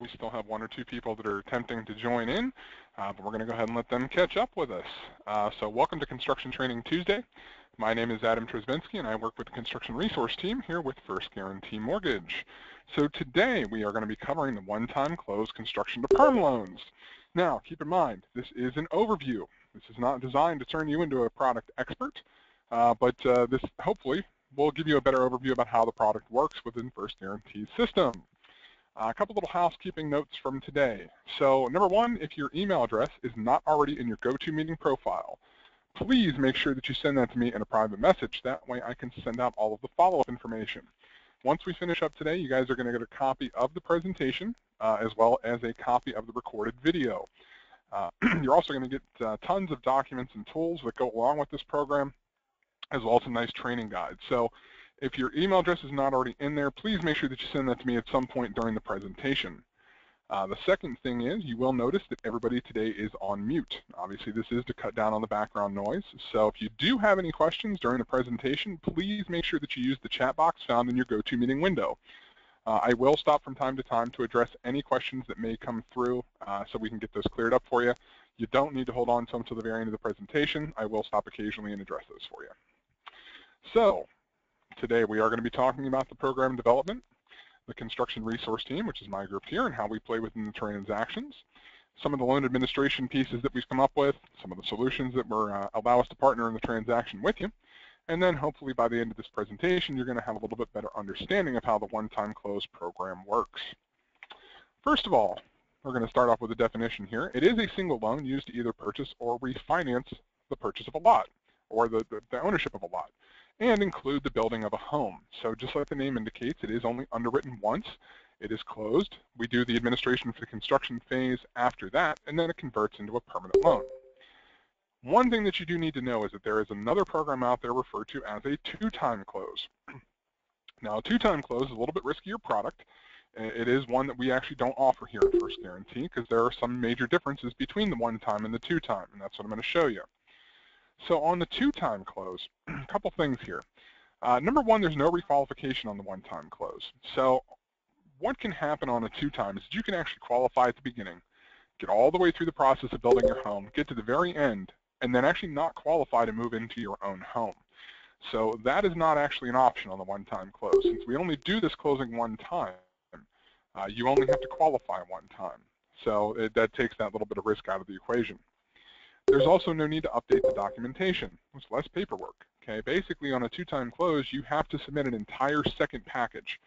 we still have one or two people that are attempting to join in, uh, but we're going to go ahead and let them catch up with us. Uh, so welcome to Construction Training Tuesday. My name is Adam Trzebinski, and I work with the Construction Resource Team here with First Guarantee Mortgage. So today we are going to be covering the one-time close construction to perm loans. Now, keep in mind, this is an overview. This is not designed to turn you into a product expert, uh, but uh, this hopefully will give you a better overview about how the product works within First Guarantee system. Uh, a couple little housekeeping notes from today. So number one, if your email address is not already in your GoToMeeting profile, please make sure that you send that to me in a private message. That way I can send out all of the follow-up information. Once we finish up today, you guys are going to get a copy of the presentation uh, as well as a copy of the recorded video. Uh, you're also going to get uh, tons of documents and tools that go along with this program, as well as a nice training guide. So if your email address is not already in there, please make sure that you send that to me at some point during the presentation. Uh, the second thing is you will notice that everybody today is on mute. Obviously this is to cut down on the background noise. So if you do have any questions during the presentation, please make sure that you use the chat box found in your GoToMeeting window. Uh, I will stop from time to time to address any questions that may come through uh, so we can get those cleared up for you. You don't need to hold on to them to the very end of the presentation. I will stop occasionally and address those for you. So today we are going to be talking about the program development, the construction resource team, which is my group here, and how we play within the transactions, some of the loan administration pieces that we've come up with, some of the solutions that will uh, allow us to partner in the transaction with you, and then hopefully by the end of this presentation, you're going to have a little bit better understanding of how the one-time close program works. First of all, we're going to start off with a definition here. It is a single loan used to either purchase or refinance the purchase of a lot or the, the, the ownership of a lot and include the building of a home. So just like the name indicates, it is only underwritten once. It is closed. We do the administration for the construction phase after that, and then it converts into a permanent loan. One thing that you do need to know is that there is another program out there referred to as a two-time close. now, a two-time close is a little bit riskier product. It is one that we actually don't offer here at First Guarantee because there are some major differences between the one-time and the two-time, and that's what I'm going to show you. So on the two-time close, a couple things here. Uh, number one, there's no requalification on the one-time close. So what can happen on a two-time is you can actually qualify at the beginning, get all the way through the process of building your home, get to the very end, and then actually not qualify to move into your own home. So that is not actually an option on the one-time close. Since we only do this closing one time, uh, you only have to qualify one time. So it, that takes that little bit of risk out of the equation. There's also no need to update the documentation. It's less paperwork. Okay, basically on a two-time close, you have to submit an entire second package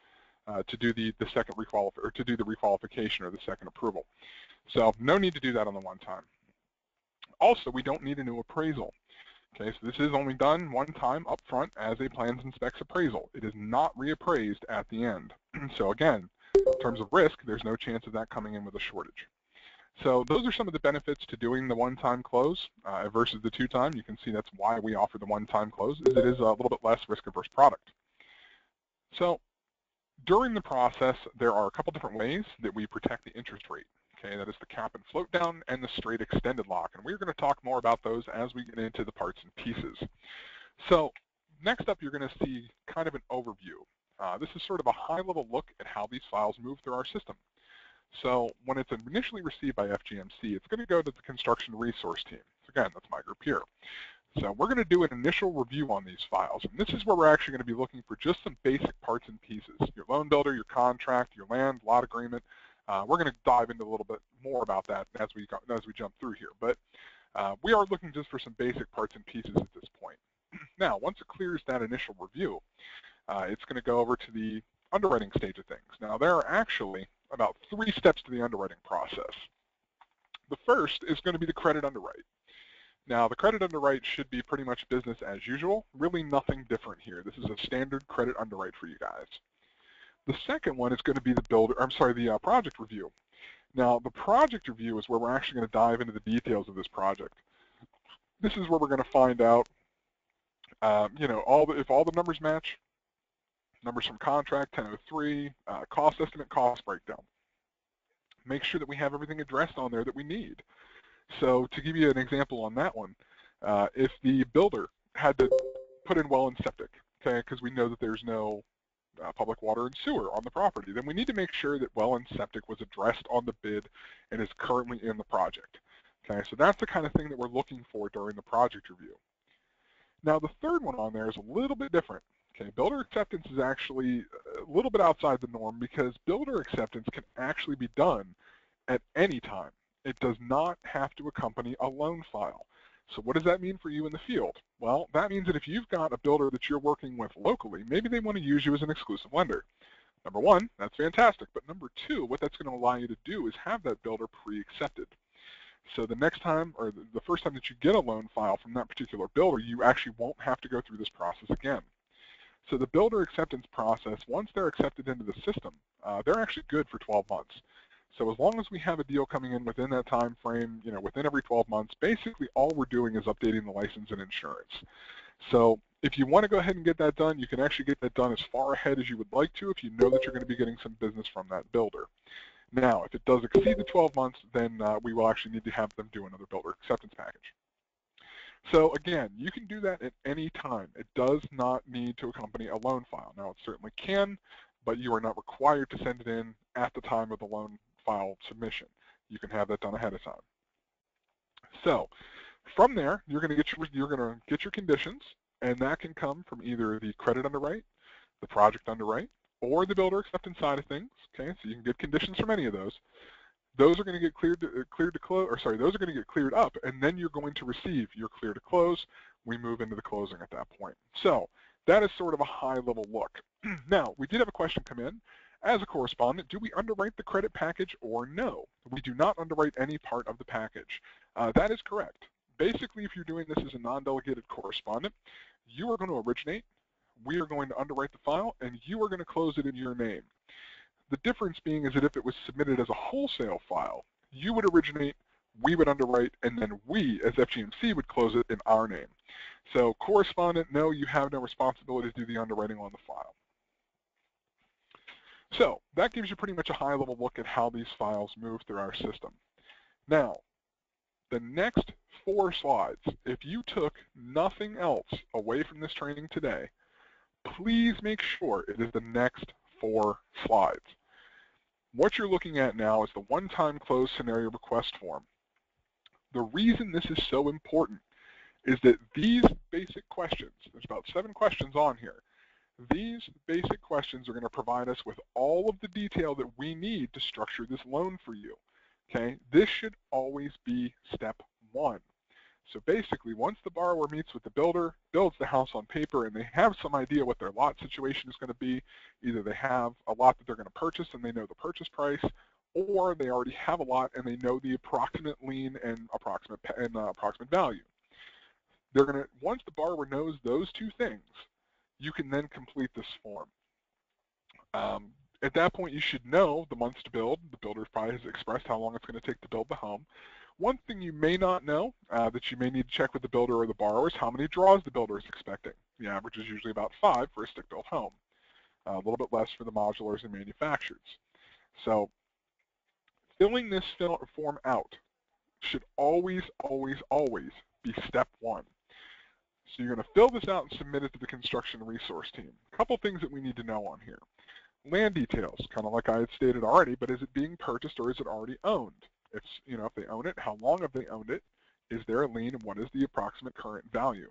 uh, to do the the second requalify or to do the requalification or the second approval. So no need to do that on the one time. Also, we don't need a new appraisal. Okay, so this is only done one time up front as a plans and specs appraisal. It is not reappraised at the end. so again, in terms of risk, there's no chance of that coming in with a shortage. So those are some of the benefits to doing the one-time close uh, versus the two-time. You can see that's why we offer the one-time close, is it is a little bit less risk-averse product. So during the process, there are a couple different ways that we protect the interest rate. Okay, that is the cap and float down and the straight extended lock. And we're going to talk more about those as we get into the parts and pieces. So next up, you're going to see kind of an overview. Uh, this is sort of a high-level look at how these files move through our system. So when it's initially received by FGMC, it's going to go to the construction resource team. So again, that's my group here. So we're going to do an initial review on these files. And this is where we're actually going to be looking for just some basic parts and pieces. Your loan builder, your contract, your land, lot agreement. Uh, we're going to dive into a little bit more about that as we, go, as we jump through here. But uh, we are looking just for some basic parts and pieces at this point. now, once it clears that initial review, uh, it's going to go over to the underwriting stage of things. Now, there are actually about three steps to the underwriting process. The first is going to be the credit underwrite. Now, the credit underwrite should be pretty much business as usual. Really nothing different here. This is a standard credit underwrite for you guys. The second one is going to be the builder, I'm sorry, the uh, project review. Now, the project review is where we're actually going to dive into the details of this project. This is where we're going to find out, um, you know, all the, if all the numbers match, numbers from contract, 1003, uh, cost estimate, cost breakdown. Make sure that we have everything addressed on there that we need. So to give you an example on that one, uh, if the builder had to put in well and septic, okay, because we know that there's no uh, public water and sewer on the property, then we need to make sure that well and septic was addressed on the bid and is currently in the project. Okay, so that's the kind of thing that we're looking for during the project review. Now the third one on there is a little bit different. Okay, builder acceptance is actually a little bit outside the norm because builder acceptance can actually be done at any time. It does not have to accompany a loan file. So what does that mean for you in the field? Well, that means that if you've got a builder that you're working with locally, maybe they want to use you as an exclusive lender. Number one, that's fantastic. But number two, what that's going to allow you to do is have that builder pre-accepted. So the next time, or the first time that you get a loan file from that particular builder, you actually won't have to go through this process again. So the builder acceptance process, once they're accepted into the system, uh, they're actually good for 12 months. So as long as we have a deal coming in within that time frame, you know, within every 12 months, basically all we're doing is updating the license and insurance. So if you want to go ahead and get that done, you can actually get that done as far ahead as you would like to if you know that you're going to be getting some business from that builder. Now, if it does exceed the 12 months, then uh, we will actually need to have them do another builder acceptance package. So again, you can do that at any time. It does not need to accompany a loan file. Now, it certainly can, but you are not required to send it in at the time of the loan file submission. You can have that done ahead of time. So from there, you're going to get your you're going to get your conditions, and that can come from either the credit underwrite, the project underwrite, or the builder acceptance side of things. Okay, so you can get conditions from any of those. Those are going to get cleared to, uh, cleared to close, or sorry, those are going to get cleared up, and then you're going to receive your clear to close. We move into the closing at that point. So that is sort of a high-level look. now, we did have a question come in. As a correspondent, do we underwrite the credit package or no? We do not underwrite any part of the package. Uh, that is correct. Basically, if you're doing this as a non-delegated correspondent, you are going to originate, we are going to underwrite the file, and you are going to close it in your name. The difference being is that if it was submitted as a wholesale file, you would originate, we would underwrite, and then we, as FGMC, would close it in our name. So correspondent, no, you have no responsibility to do the underwriting on the file. So that gives you pretty much a high-level look at how these files move through our system. Now, the next four slides, if you took nothing else away from this training today, please make sure it is the next four slides. What you're looking at now is the one-time close scenario request form. The reason this is so important is that these basic questions, there's about seven questions on here, these basic questions are going to provide us with all of the detail that we need to structure this loan for you. Okay, this should always be step one. So basically, once the borrower meets with the builder, builds the house on paper, and they have some idea what their lot situation is going to be, either they have a lot that they're going to purchase and they know the purchase price, or they already have a lot and they know the approximate lien and approximate and uh, approximate value. They're going to once the borrower knows those two things, you can then complete this form. Um, at that point, you should know the months to build. The builder probably has expressed how long it's going to take to build the home. One thing you may not know uh, that you may need to check with the builder or the borrower is how many draws the builder is expecting. The average is usually about five for a stick-built home, uh, a little bit less for the modulars and manufactureds. So filling this form out should always, always, always be step one. So you're going to fill this out and submit it to the construction resource team. A couple things that we need to know on here. Land details, kind of like I had stated already, but is it being purchased or is it already owned? If, you know, if they own it, how long have they owned it? Is there a lien and what is the approximate current value?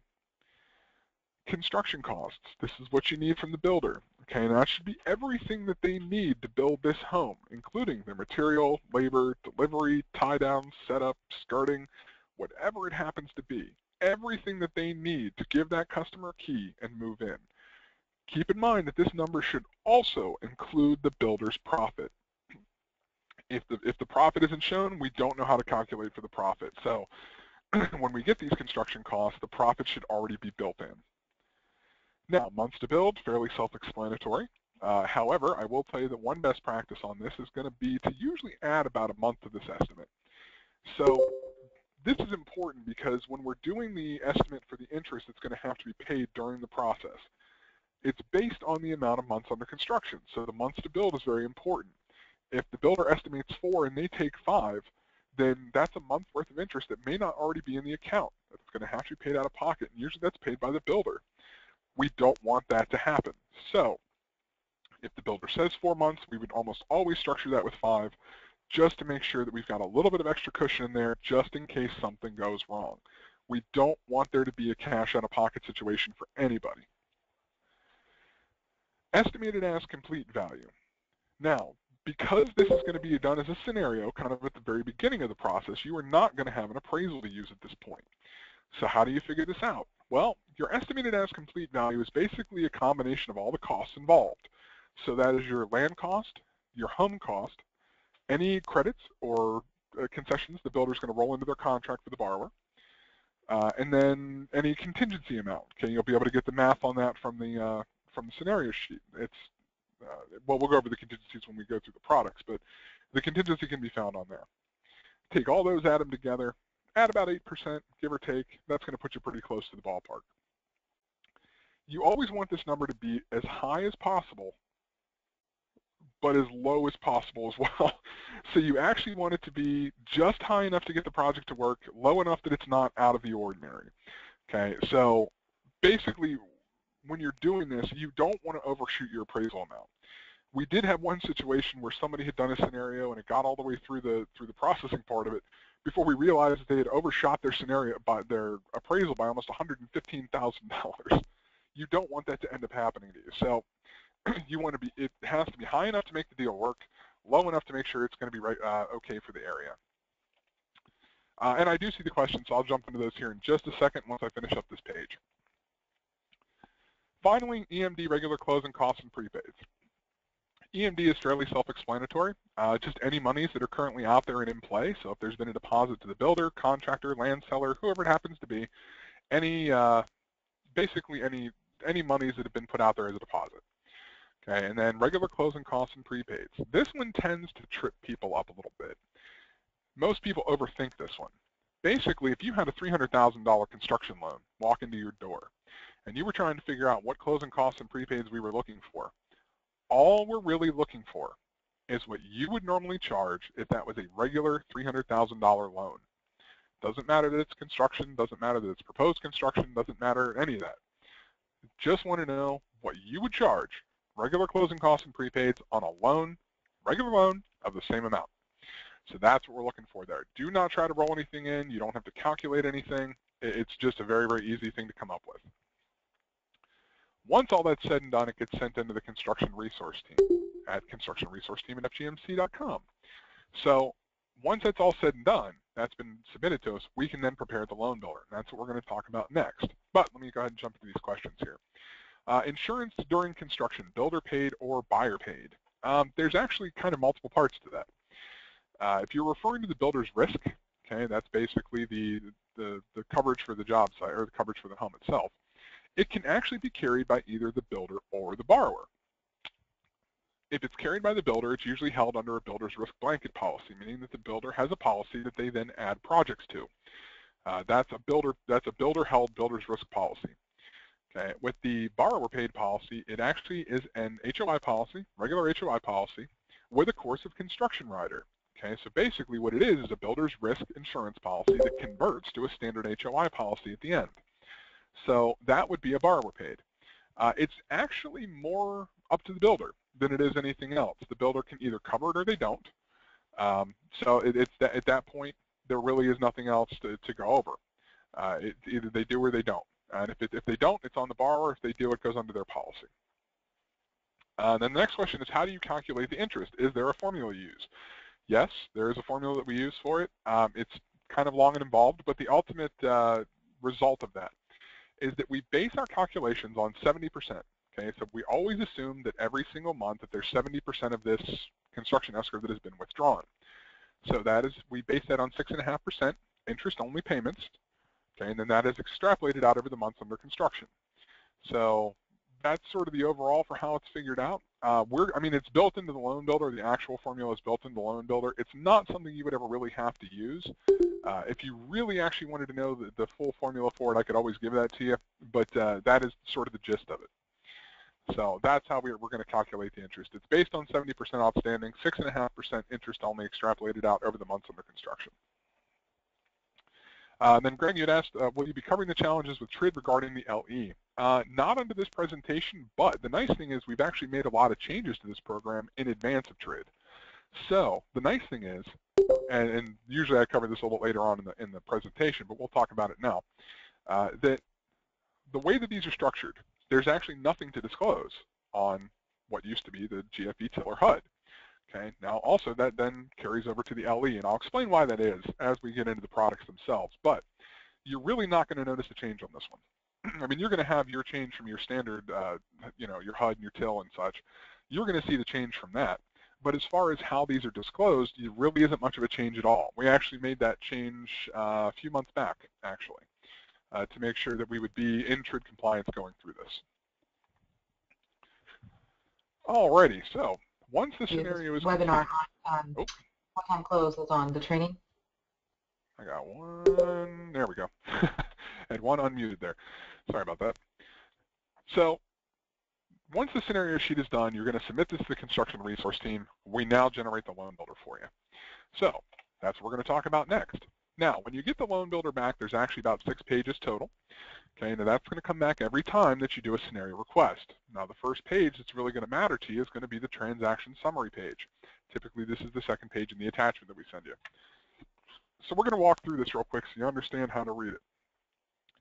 Construction costs. This is what you need from the builder. Okay, and that should be everything that they need to build this home, including their material, labor, delivery, tie down, setup, skirting, whatever it happens to be everything that they need to give that customer a key and move in. Keep in mind that this number should also include the builder's profit. If the, if the profit isn't shown, we don't know how to calculate for the profit. So when we get these construction costs, the profit should already be built in. Now, months to build, fairly self-explanatory. Uh, however, I will tell you that one best practice on this is going to be to usually add about a month to this estimate. So this is important because when we're doing the estimate for the interest that's going to have to be paid during the process, it's based on the amount of months under construction. So the months to build is very important. If the builder estimates four and they take five, then that's a month worth of interest that may not already be in the account. That's going to have to be paid out of pocket, and usually that's paid by the builder. We don't want that to happen. So If the builder says four months, we would almost always structure that with five just to make sure that we've got a little bit of extra cushion in there just in case something goes wrong. We don't want there to be a cash out of pocket situation for anybody. Estimated as complete value. Now, because this is going to be done as a scenario kind of at the very beginning of the process, you are not going to have an appraisal to use at this point. So how do you figure this out? Well, your estimated as complete value is basically a combination of all the costs involved. So that is your land cost, your home cost, any credits or uh, concessions the builder is going to roll into their contract with the borrower, uh, and then any contingency amount. Okay, you'll be able to get the math on that from the uh, from the scenario sheet. It's uh, well, we'll go over the contingencies when we go through the products, but the contingency can be found on there. Take all those, add them together, add about 8%, give or take. That's going to put you pretty close to the ballpark. You always want this number to be as high as possible but as low as possible as well. So you actually want it to be just high enough to get the project to work, low enough that it's not out of the ordinary. Okay, so basically when you're doing this, you don't want to overshoot your appraisal amount. We did have one situation where somebody had done a scenario and it got all the way through the through the processing part of it before we realized they had overshot their scenario by their appraisal by almost $115,000. You don't want that to end up happening to you. So you want to be, it has to be high enough to make the deal work, low enough to make sure it's going to be right, uh, okay for the area. Uh, and I do see the questions, so I'll jump into those here in just a second once I finish up this page. Finally, EMD regular closing costs and prepaids. EMD is fairly self-explanatory. Uh, just any monies that are currently out there and in play. So if there's been a deposit to the builder, contractor, land seller, whoever it happens to be, any uh, basically any any monies that have been put out there as a deposit. Okay, and then regular closing costs and prepaids. This one tends to trip people up a little bit. Most people overthink this one. Basically, if you had a $300,000 construction loan walk into your door, and you were trying to figure out what closing costs and prepaids we were looking for, all we're really looking for is what you would normally charge if that was a regular $300,000 loan. Doesn't matter that it's construction, doesn't matter that it's proposed construction, doesn't matter any of that. Just want to know what you would charge regular closing costs and prepaids on a loan, regular loan of the same amount. So that's what we're looking for there. Do not try to roll anything in. You don't have to calculate anything. It's just a very, very easy thing to come up with. Once all that's said and done, it gets sent into the construction resource team at constructionresourceteam at fgmc.com. So once that's all said and done, that's been submitted to us, we can then prepare the loan builder. And that's what we're going to talk about next. But let me go ahead and jump into these questions here. Uh, insurance during construction, builder paid or buyer paid. Um, there's actually kind of multiple parts to that. Uh, if you're referring to the builder's risk, okay, that's basically the, the, the coverage for the job site or the coverage for the home itself. It can actually be carried by either the builder or the borrower. If it's carried by the builder, it's usually held under a builder's risk blanket policy, meaning that the builder has a policy that they then add projects to. Uh, that's a builder that's a builder held builder's risk policy. Okay, with the borrower paid policy, it actually is an HOI policy, regular HOI policy, with a course of construction rider. Okay, so basically what it is is a builder's risk insurance policy that converts to a standard HOI policy at the end. So that would be a borrower paid. Uh, it's actually more up to the builder than it is anything else. The builder can either cover it or they don't. Um, so it, it's at that point, there really is nothing else to, to go over. Uh, it, either they do or they don't. And if, it, if they don't, it's on the borrower. If they do, it goes under their policy. Uh, then the next question is, how do you calculate the interest? Is there a formula you use? Yes, there is a formula that we use for it. Um, it's kind of long and involved, but the ultimate uh, result of that is that we base our calculations on 70%. Okay, so we always assume that every single month that there's 70% of this construction escrow that has been withdrawn. So that is, we base that on 6.5% interest-only payments, okay, and then that is extrapolated out over the months under construction. So that's sort of the overall for how it's figured out. Uh, we're, I mean, it's built into the loan builder. The actual formula is built into the loan builder. It's not something you would ever really have to use. Uh, if you really actually wanted to know the, the, full formula for it, I could always give that to you, but uh, that is sort of the gist of it. So that's how we're, we're going to calculate the interest. It's based on 70% outstanding, 6.5% interest only extrapolated out over the months under construction. Uh, then Greg, you had asked, uh, will you be covering the challenges with TRID regarding the LE? Uh, not under this presentation, but the nice thing is we've actually made a lot of changes to this program in advance of TRID. So the nice thing is, and, and, usually I cover this a little later on in the, in the presentation, but we'll talk about it now, uh, that the way that these are structured, there's actually nothing to disclose on what used to be the GFE Tiller HUD. Okay, now also that then carries over to the LE, and I'll explain why that is as we get into the products themselves, but you're really not going to notice a change on this one. I mean, you're going to have your change from your standard, uh, you know, your HUD and your TIL and such. You're going to see the change from that. But as far as how these are disclosed, it really isn't much of a change at all. We actually made that change uh, a few months back, actually, uh, to make sure that we would be in TRID compliance going through this. Alrighty, so once the scenario is webinar um, oh. what time close is on the training? I got one. There we go. and one unmuted there. Sorry about that. So once the scenario sheet is done, you're going to submit this to the construction resource team. We now generate the loan builder for you. So that's what we're going to talk about next. Now, when you get the loan builder back, there's actually about six pages total. Okay, now that's going to come back every time that you do a scenario request. Now, the first page that's really going to matter to you is going to be the transaction summary page. Typically, this is the second page in the attachment that we send you. So we're going to walk through this real quick so you understand how to read it.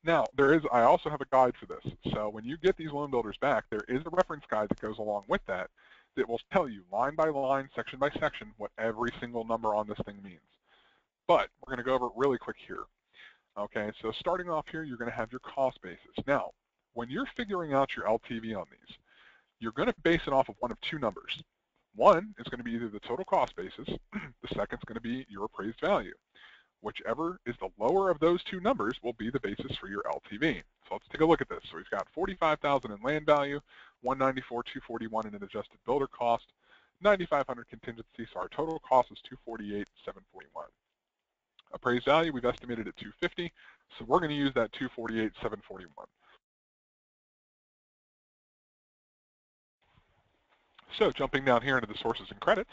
Now, there is, I also have a guide for this. So when you get these loan builders back, there is a reference guide that goes along with that that will tell you line by line, section by section, what every single number on this thing means. But we're going to go over it really quick here. Okay, so starting off here, you're going to have your cost basis. Now, when you're figuring out your LTV on these, you're going to base it off of one of two numbers. One is going to be either the total cost basis, the second is going to be your appraised value. Whichever is the lower of those two numbers will be the basis for your LTV. So let's take a look at this. So we've got 45,000 in land value, 194, 241 in an adjusted builder cost, 9,500 contingency, so our total cost is 248, 741. Appraised value, we've estimated at 250, so we're going to use that 248, 741. So jumping down here into the sources and credits,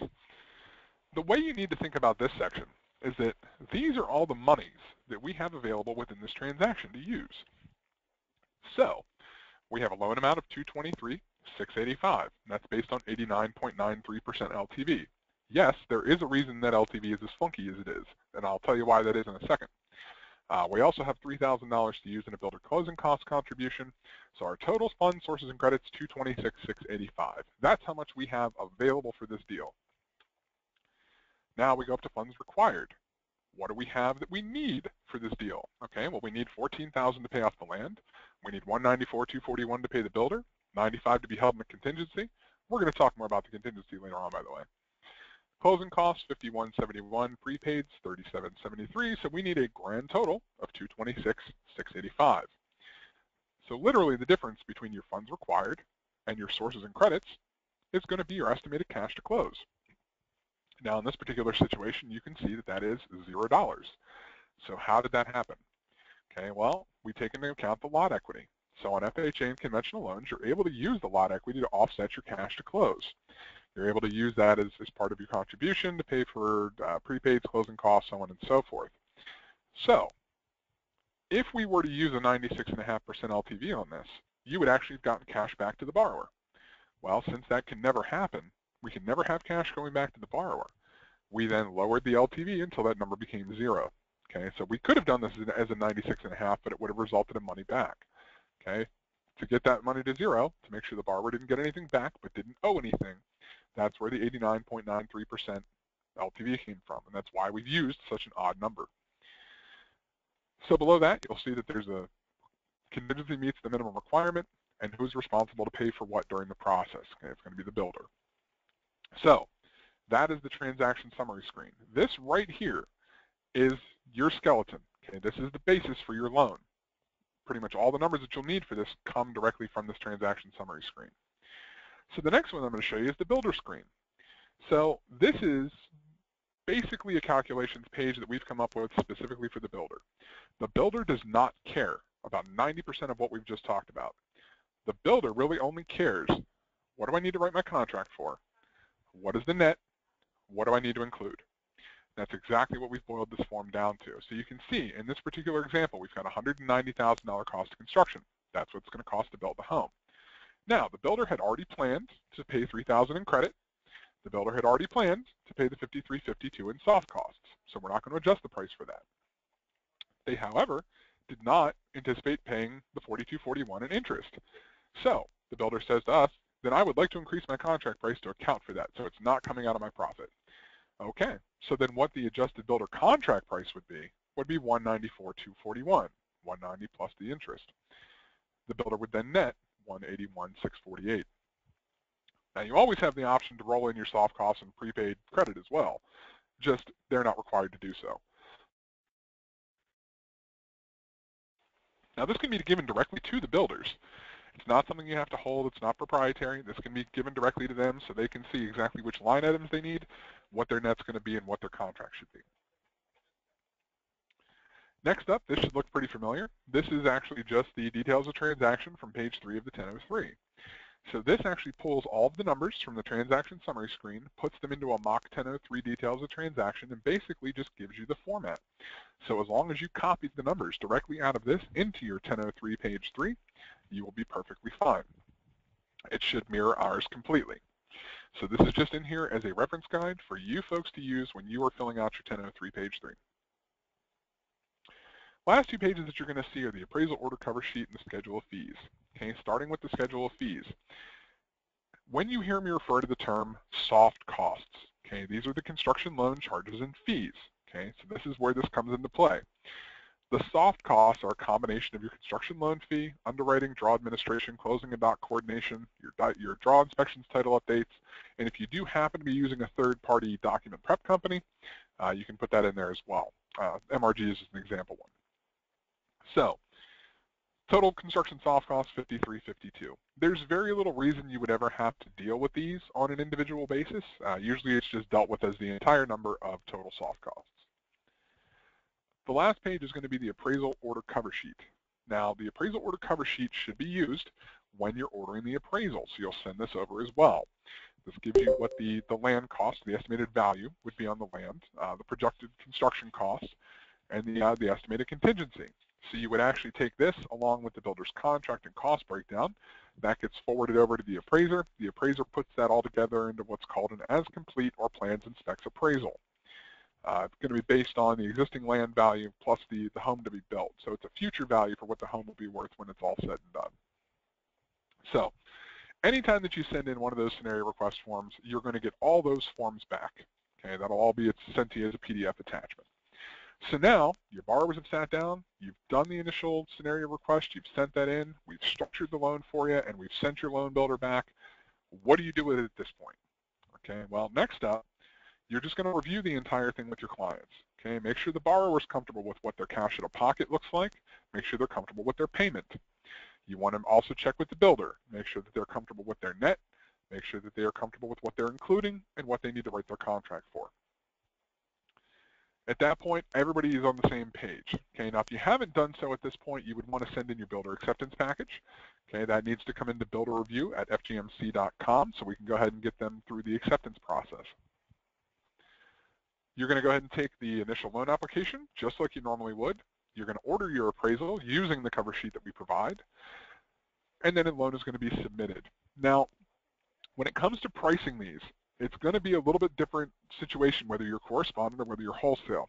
the way you need to think about this section is that these are all the monies that we have available within this transaction to use. So we have a loan amount of 223,685. That's based on 89.93% LTV. Yes, there is a reason that LTV is as funky as it is, and I'll tell you why that is in a second. Uh, we also have $3,000 to use in a builder closing cost contribution. So our total fund sources and credits, 226,685. That's how much we have available for this deal. Now we go up to funds required. What do we have that we need for this deal? Okay, well we need 14,000 to pay off the land. We need 194, 241 to pay the builder, 95 to be held in the contingency. We're going to talk more about the contingency later on, by the way. Closing costs, 51.71. Prepaids, 37.73. So we need a grand total of 226.685. So literally the difference between your funds required and your sources and credits is going to be your estimated cash to close. Now in this particular situation, you can see that that is $0. So how did that happen? Okay, well, we take into account the lot equity. So on FHA and conventional loans, you're able to use the lot equity to offset your cash to close. You're able to use that as, as part of your contribution to pay for uh, prepaids, closing costs, so on and so forth. So if we were to use a 96.5% LTV on this, you would actually have gotten cash back to the borrower. Well, since that can never happen, we can never have cash going back to the borrower. We then lowered the LTV until that number became zero. Okay, so we could have done this as a 96.5, but it would have resulted in money back. Okay, to get that money to zero, to make sure the borrower didn't get anything back but didn't owe anything, that's where the 89.93% LTV came from, and that's why we've used such an odd number. So below that, you'll see that there's a contingency meets the minimum requirement, and who's responsible to pay for what during the process. Okay, it's going to be the builder. So that is the transaction summary screen. This right here is your skeleton. Okay, this is the basis for your loan. Pretty much all the numbers that you'll need for this come directly from this transaction summary screen. So the next one I'm going to show you is the builder screen. So this is basically a calculations page that we've come up with specifically for the builder. The builder does not care about 90% of what we've just talked about. The builder really only cares, what do I need to write my contract for? What is the net? What do I need to include? That's exactly what we've boiled this form down to. So you can see in this particular example, we've got $190,000 cost of construction. That's what it's going to cost to build the home. Now, the builder had already planned to pay 3000 in credit. The builder had already planned to pay the 5352 in soft costs, so we're not going to adjust the price for that. They, however, did not anticipate paying the 4241 in interest. So the builder says to us, then I would like to increase my contract price to account for that, so it's not coming out of my profit. Okay, so then what the adjusted builder contract price would be would be 194,241, 190 plus the interest. The builder would then net 181,648. Now you always have the option to roll in your soft costs and prepaid credit as well, just they're not required to do so. Now this can be given directly to the builders. It's not something you have to hold. It's not proprietary. This can be given directly to them so they can see exactly which line items they need, what their net's going to be, and what their contract should be. Next up, this should look pretty familiar. This is actually just the details of transaction from page 3 of the 1003. So this actually pulls all of the numbers from the transaction summary screen, puts them into a mock 1003 details of transaction, and basically just gives you the format. So as long as you copied the numbers directly out of this into your 1003 page 3, you will be perfectly fine. It should mirror ours completely. So this is just in here as a reference guide for you folks to use when you are filling out your 1003 page 3. Last two pages that you're going to see are the appraisal order cover sheet and the schedule of fees. Okay, starting with the schedule of fees. When you hear me refer to the term soft costs, okay, these are the construction loan charges and fees. Okay, so this is where this comes into play. The soft costs are a combination of your construction loan fee, underwriting, draw administration, closing and doc coordination, your, your draw inspections title updates, and if you do happen to be using a third-party document prep company, uh, you can put that in there as well. Uh, MRG is an example one. So, total construction soft costs 5352. There's very little reason you would ever have to deal with these on an individual basis. Uh, usually it's just dealt with as the entire number of total soft costs. The last page is going to be the appraisal order cover sheet. Now, the appraisal order cover sheet should be used when you're ordering the appraisal, so you'll send this over as well. This gives you what the, the land cost, the estimated value would be on the land, uh, the projected construction costs, and the, uh, the estimated contingency. So you would actually take this along with the builder's contract and cost breakdown. That gets forwarded over to the appraiser. The appraiser puts that all together into what's called an as-complete or plans and specs appraisal. Uh, it's going to be based on the existing land value plus the, the home to be built. So it's a future value for what the home will be worth when it's all said and done. So anytime that you send in one of those scenario request forms, you're going to get all those forms back. Okay, that'll all be sent to you as a PDF attachment. So now your borrowers have sat down, you've done the initial scenario request, you've sent that in, we've structured the loan for you, and we've sent your loan builder back. What do you do with it at this point? Okay, well, next up, you're just going to review the entire thing with your clients. Okay, make sure the borrower's comfortable with what their cash out of pocket looks like. Make sure they're comfortable with their payment. You want to also check with the builder. Make sure that they're comfortable with their net. Make sure that they are comfortable with what they're including and what they need to write their contract for. At that point, everybody is on the same page. Okay, now if you haven't done so at this point, you would want to send in your builder acceptance package. Okay, that needs to come into builder review at fgmc.com so we can go ahead and get them through the acceptance process. You're going to go ahead and take the initial loan application just like you normally would. You're going to order your appraisal using the cover sheet that we provide, and then a loan is going to be submitted. Now, when it comes to pricing these, it's going to be a little bit different situation whether you're correspondent or whether you're wholesale.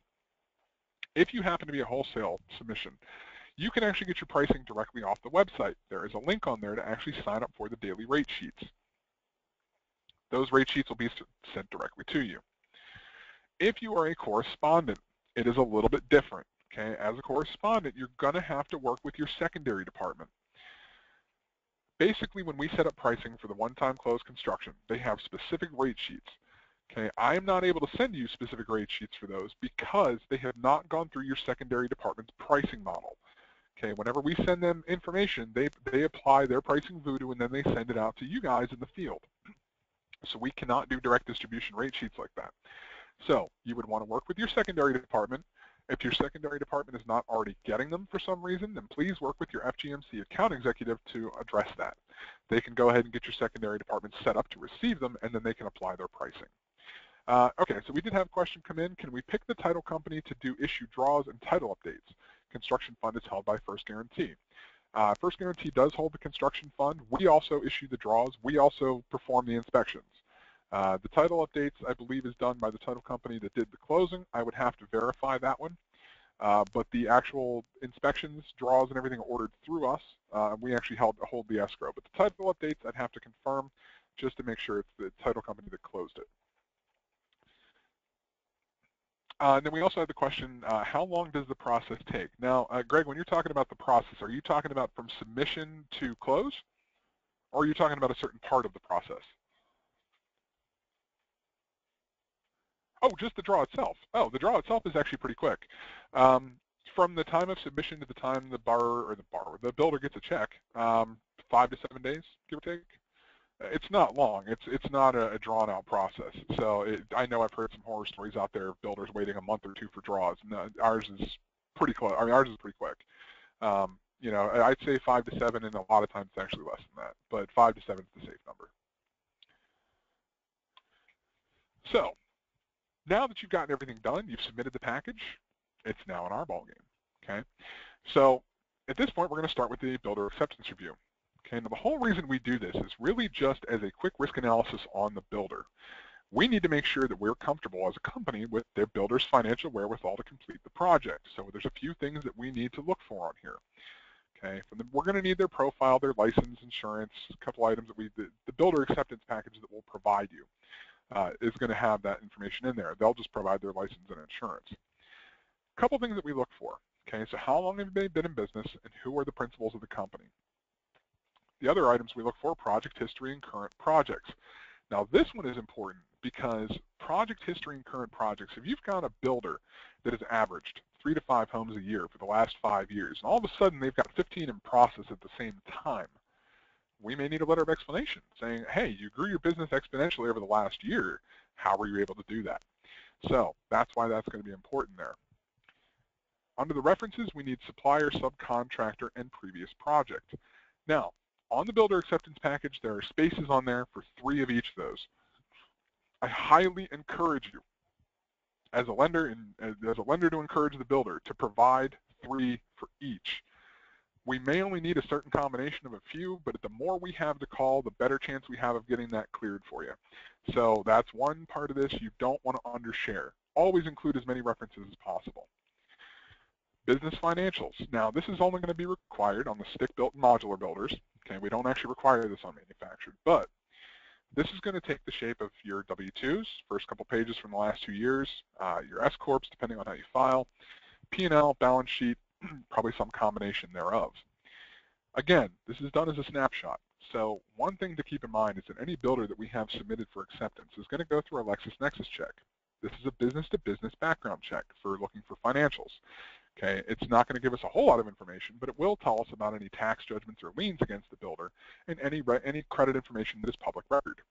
If you happen to be a wholesale submission, you can actually get your pricing directly off the website. There is a link on there to actually sign up for the daily rate sheets. Those rate sheets will be sent directly to you. If you are a correspondent, it is a little bit different. Okay, As a correspondent, you're going to have to work with your secondary department. Basically, when we set up pricing for the one-time close construction, they have specific rate sheets. Okay, I am not able to send you specific rate sheets for those because they have not gone through your secondary department's pricing model. Okay, whenever we send them information, they, they apply their pricing voodoo and then they send it out to you guys in the field. So we cannot do direct distribution rate sheets like that. So you would want to work with your secondary department. If your secondary department is not already getting them for some reason, then please work with your FGMC account executive to address that. They can go ahead and get your secondary department set up to receive them, and then they can apply their pricing. Uh, okay, so we did have a question come in. Can we pick the title company to do issue draws and title updates? Construction fund is held by First Guarantee. Uh, First Guarantee does hold the construction fund. We also issue the draws. We also perform the inspections. Uh, the title updates, I believe, is done by the title company that did the closing. I would have to verify that one. Uh, but the actual inspections, draws, and everything are ordered through us. Uh, we actually held, hold the escrow. But the title updates, I'd have to confirm just to make sure it's the title company that closed it. Uh, and then we also had the question, uh, how long does the process take? Now, uh, Greg, when you're talking about the process, are you talking about from submission to close? Or are you talking about a certain part of the process? Oh, just the draw itself. Oh, the draw itself is actually pretty quick. Um, from the time of submission to the time the borrower or the borrower, the builder gets a check, um, five to seven days, give or take. It's not long. It's it's not a, a drawn out process. So it, I know I've heard some horror stories out there of builders waiting a month or two for draws. No, ours is pretty close. I mean, ours is pretty quick. Um, you know, I'd say five to seven, and a lot of times it's actually less than that. But five to seven is the safe number. So now that you've gotten everything done, you've submitted the package, it's now in our ballgame, okay? So at this point, we're going to start with the builder acceptance review. Okay, now the whole reason we do this is really just as a quick risk analysis on the builder. We need to make sure that we're comfortable as a company with their builder's financial wherewithal to complete the project. So there's a few things that we need to look for on here. Okay, the, we're going to need their profile, their license, insurance, a couple items that we, the, the builder acceptance package that we'll provide you uh, is going to have that information in there. They'll just provide their license and insurance. A couple things that we look for. Okay, so how long have they been in business and who are the principals of the company? The other items we look for, project history and current projects. Now this one is important because project history and current projects, if you've got a builder that has averaged three to five homes a year for the last five years, and all of a sudden they've got 15 in process at the same time, we may need a letter of explanation saying, hey, you grew your business exponentially over the last year. How were you able to do that? So that's why that's going to be important there. Under the references, we need supplier, subcontractor, and previous project. Now, on the builder acceptance package, there are spaces on there for three of each of those. I highly encourage you, as a lender and uh, as a lender to encourage the builder to provide three for each. We may only need a certain combination of a few, but the more we have to call, the better chance we have of getting that cleared for you. So that's one part of this you don't want to undershare. Always include as many references as possible. Business financials. Now, this is only going to be required on the stick-built modular builders. Okay, we don't actually require this on manufactured, but this is going to take the shape of your W-2s, first couple pages from the last two years, uh, your S-Corps, depending on how you file, P&L, balance sheet, probably some combination thereof. Again, this is done as a snapshot. So one thing to keep in mind is that any builder that we have submitted for acceptance is going to go through a LexisNexis check. This is a business-to-business -business background check for looking for financials. Okay, it's not going to give us a whole lot of information, but it will tell us about any tax judgments or liens against the builder and any any credit information that is public record.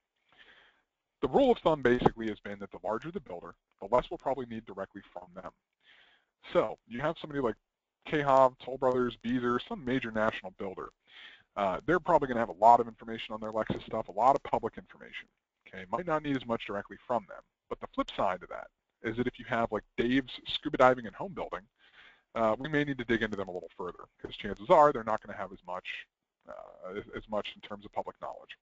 The rule of thumb basically has been that the larger the builder, the less we'll probably need directly from them. So you have somebody like KHOV, Toll Brothers, Beazer, some major national builder. Uh, they're probably going to have a lot of information on their Lexis stuff, a lot of public information. Okay, might not need as much directly from them. But the flip side to that is that if you have like Dave's scuba diving and home building, uh, we may need to dig into them a little further because chances are they're not going to have as much uh, as, as much in terms of public knowledge.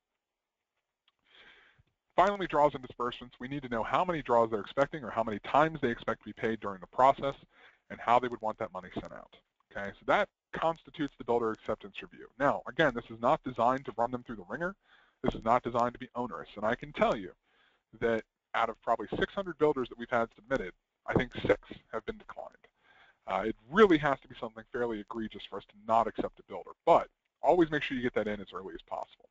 Finally, draws and disbursements. We need to know how many draws they're expecting or how many times they expect to be paid during the process and how they would want that money sent out. Okay, so that constitutes the builder acceptance review. Now, again, this is not designed to run them through the ringer. This is not designed to be onerous. And I can tell you that out of probably 600 builders that we've had submitted, I think six have been declined. Uh, it really has to be something fairly egregious for us to not accept a builder. But always make sure you get that in as early as possible.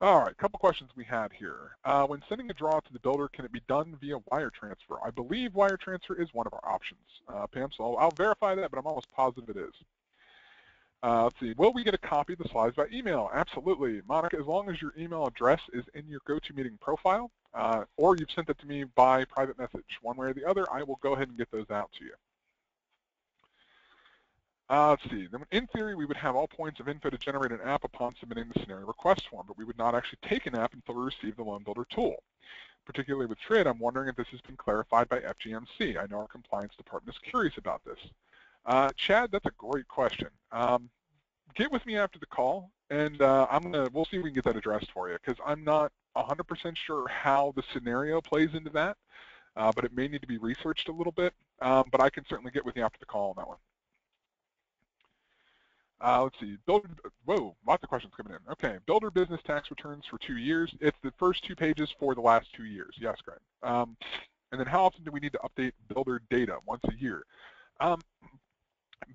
All right, a couple questions we had here. Uh, when sending a draw to the builder, can it be done via wire transfer? I believe wire transfer is one of our options, uh, Pam, so I'll, I'll, verify that, but I'm almost positive it is. Uh, let's see, will we get a copy of the slides by email? Absolutely. Monica, as long as your email address is in your GoToMeeting profile, uh, or you've sent it to me by private message, one way or the other, I will go ahead and get those out to you. Uh, let's see. In theory, we would have all points of info to generate an app upon submitting the scenario request form, but we would not actually take an app until we receive the loan builder tool. Particularly with TRID, I'm wondering if this has been clarified by FGMC. I know our compliance department is curious about this. Uh, Chad, that's a great question. Um, get with me after the call, and uh, I'm gonna we'll see if we can get that addressed for you because I'm not 100% sure how the scenario plays into that, uh, but it may need to be researched a little bit. Um, but I can certainly get with you after the call on that one. Uh, let's see, builder, whoa, lots of questions coming in. Okay, builder business tax returns for two years. It's the first two pages for the last two years. Yes, Greg. Um, and then how often do we need to update builder data? Once a year. Um,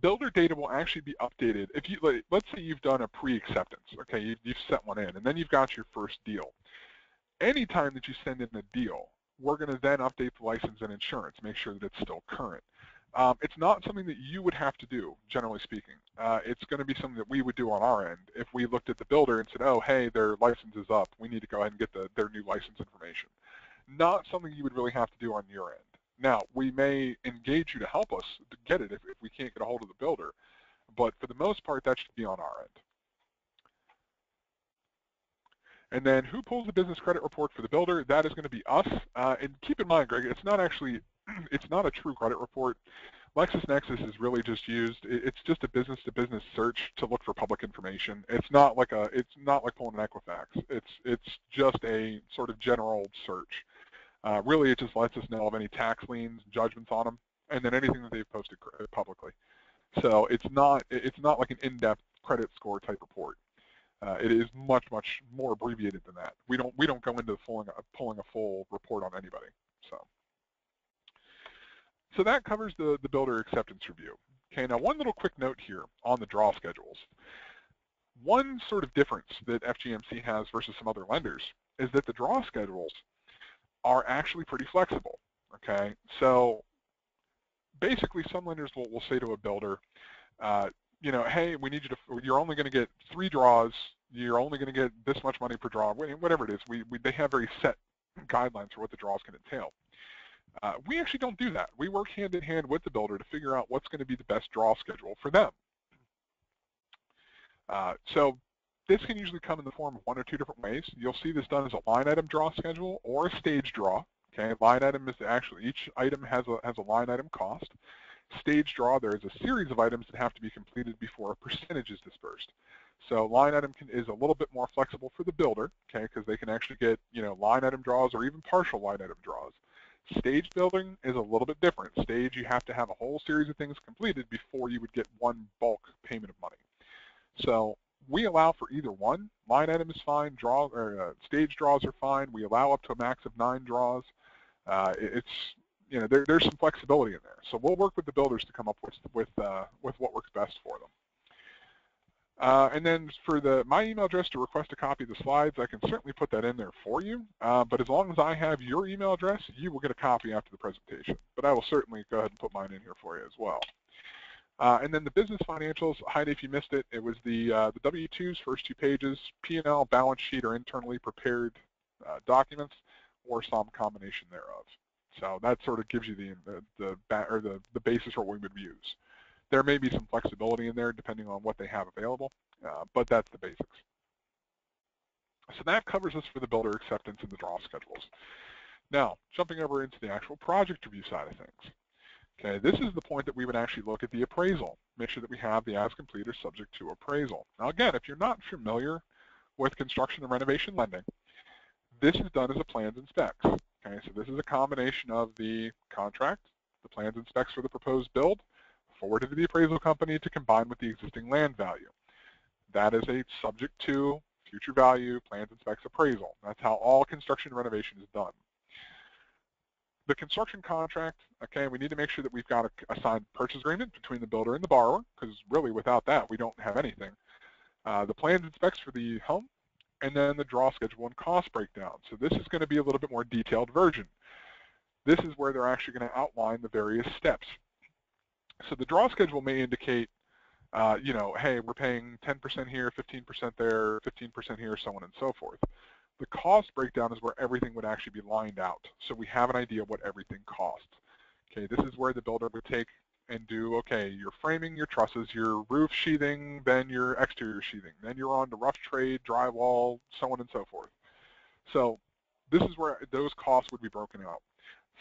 builder data will actually be updated if you like, let's say you've done a pre-acceptance okay you, have set one in and then you've got your first deal anytime that you send in a deal we're going to then update the license and insurance make sure that it's still current um, it's not something that you would have to do generally speaking uh, it's going to be something that we would do on our end if we looked at the builder and said oh hey their license is up we need to go ahead and get the, their new license information not something you would really have to do on your end now, we may engage you to help us to get it if, if we can't get a hold of the builder, but for the most part, that should be on our end. And then who pulls the business credit report for the builder? That is going to be us. Uh, and keep in mind, Greg, it's not actually, it's not a true credit report. LexisNexis is really just used, it's just a business-to-business -business search to look for public information. It's not like a, it's not like pulling an Equifax. It's, it's just a sort of general search. Uh, really, it just lets us know of any tax liens, judgments on them, and then anything that they've posted publicly. So it's not it's not like an in-depth credit score type report. Uh, it is much much more abbreviated than that. We don't we don't go into pulling a, pulling a full report on anybody. So so that covers the the builder acceptance review. Okay, now one little quick note here on the draw schedules. One sort of difference that FGMC has versus some other lenders is that the draw schedules are actually pretty flexible. Okay, so basically some lenders will, will say to a builder, uh, you know, hey, we need you to, you're only going to get three draws, you're only going to get this much money per draw, whatever it is. We, we, they have very set guidelines for what the draws can entail. Uh, we actually don't do that. We work hand in hand with the builder to figure out what's going to be the best draw schedule for them. Uh, so this can usually come in the form of one or two different ways. You'll see this done as a line item draw schedule or a stage draw. Okay, line item is actually, each item has a, has a line item cost. Stage draw, there is a series of items that have to be completed before a percentage is dispersed. So line item can, is a little bit more flexible for the builder, okay, because they can actually get, you know, line item draws or even partial line item draws. Stage building is a little bit different. Stage, you have to have a whole series of things completed before you would get one bulk payment of money. So we allow for either one. Line item is fine. Draw or uh, stage draws are fine. We allow up to a max of nine draws. Uh, it's you know there, there's some flexibility in there. So we'll work with the builders to come up with with uh, with what works best for them. Uh, and then for the my email address to request a copy of the slides, I can certainly put that in there for you. Uh, but as long as I have your email address, you will get a copy after the presentation. But I will certainly go ahead and put mine in here for you as well. Uh, and then the business financials, Heidi, if you missed it, it was the, uh, the W-2s, first two pages, P&L, balance sheet, or internally prepared uh, documents, or some combination thereof. So that sort of gives you the, the, the, or the, the basis for what we would use. There may be some flexibility in there depending on what they have available, uh, but that's the basics. So that covers us for the builder acceptance and the draw schedules. Now, jumping over into the actual project review side of things. Okay, this is the point that we would actually look at the appraisal. Make sure that we have the as complete or subject to appraisal. Now again, if you're not familiar with construction and renovation lending, this is done as a plans and specs. Okay, so this is a combination of the contract, the plans and specs for the proposed build, forwarded to the appraisal company to combine with the existing land value. That is a subject to future value, plans and specs appraisal. That's how all construction renovation is done. The construction contract, okay, we need to make sure that we've got a, a signed purchase agreement between the builder and the borrower, because really without that, we don't have anything. Uh, the plans and specs for the home, and then the draw schedule and cost breakdown. So this is going to be a little bit more detailed version. This is where they're actually going to outline the various steps. So the draw schedule may indicate, uh, you know, hey, we're paying 10% here, 15% there, 15% here, so on and so forth. The cost breakdown is where everything would actually be lined out. So we have an idea of what everything costs. Okay, this is where the builder would take and do, okay, your framing, your trusses, your roof sheathing, then your exterior sheathing. Then you're on to rough trade, drywall, so on and so forth. So this is where those costs would be broken out.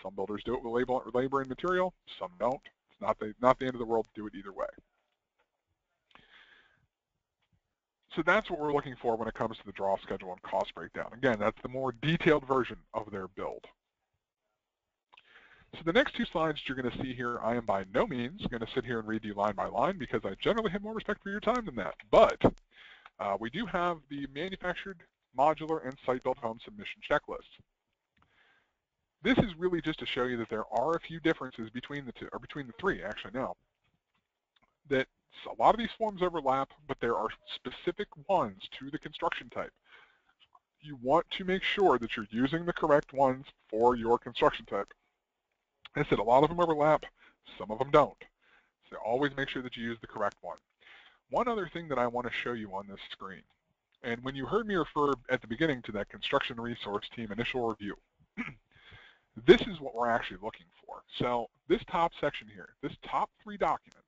Some builders do it with labor and material, some don't. Not the, not the end of the world to do it either way. So that's what we're looking for when it comes to the draw schedule and cost breakdown. Again, that's the more detailed version of their build. So the next two slides you're going to see here, I am by no means going to sit here and read you line by line because I generally have more respect for your time than that. But uh, we do have the manufactured, modular, and site-built home submission checklist. This is really just to show you that there are a few differences between the two, or between the three, actually, now. That a lot of these forms overlap, but there are specific ones to the construction type. You want to make sure that you're using the correct ones for your construction type. I said a lot of them overlap, some of them don't. So always make sure that you use the correct one. One other thing that I want to show you on this screen, and when you heard me refer at the beginning to that construction resource team initial review, this is what we're actually looking for. So this top section here, this top three documents,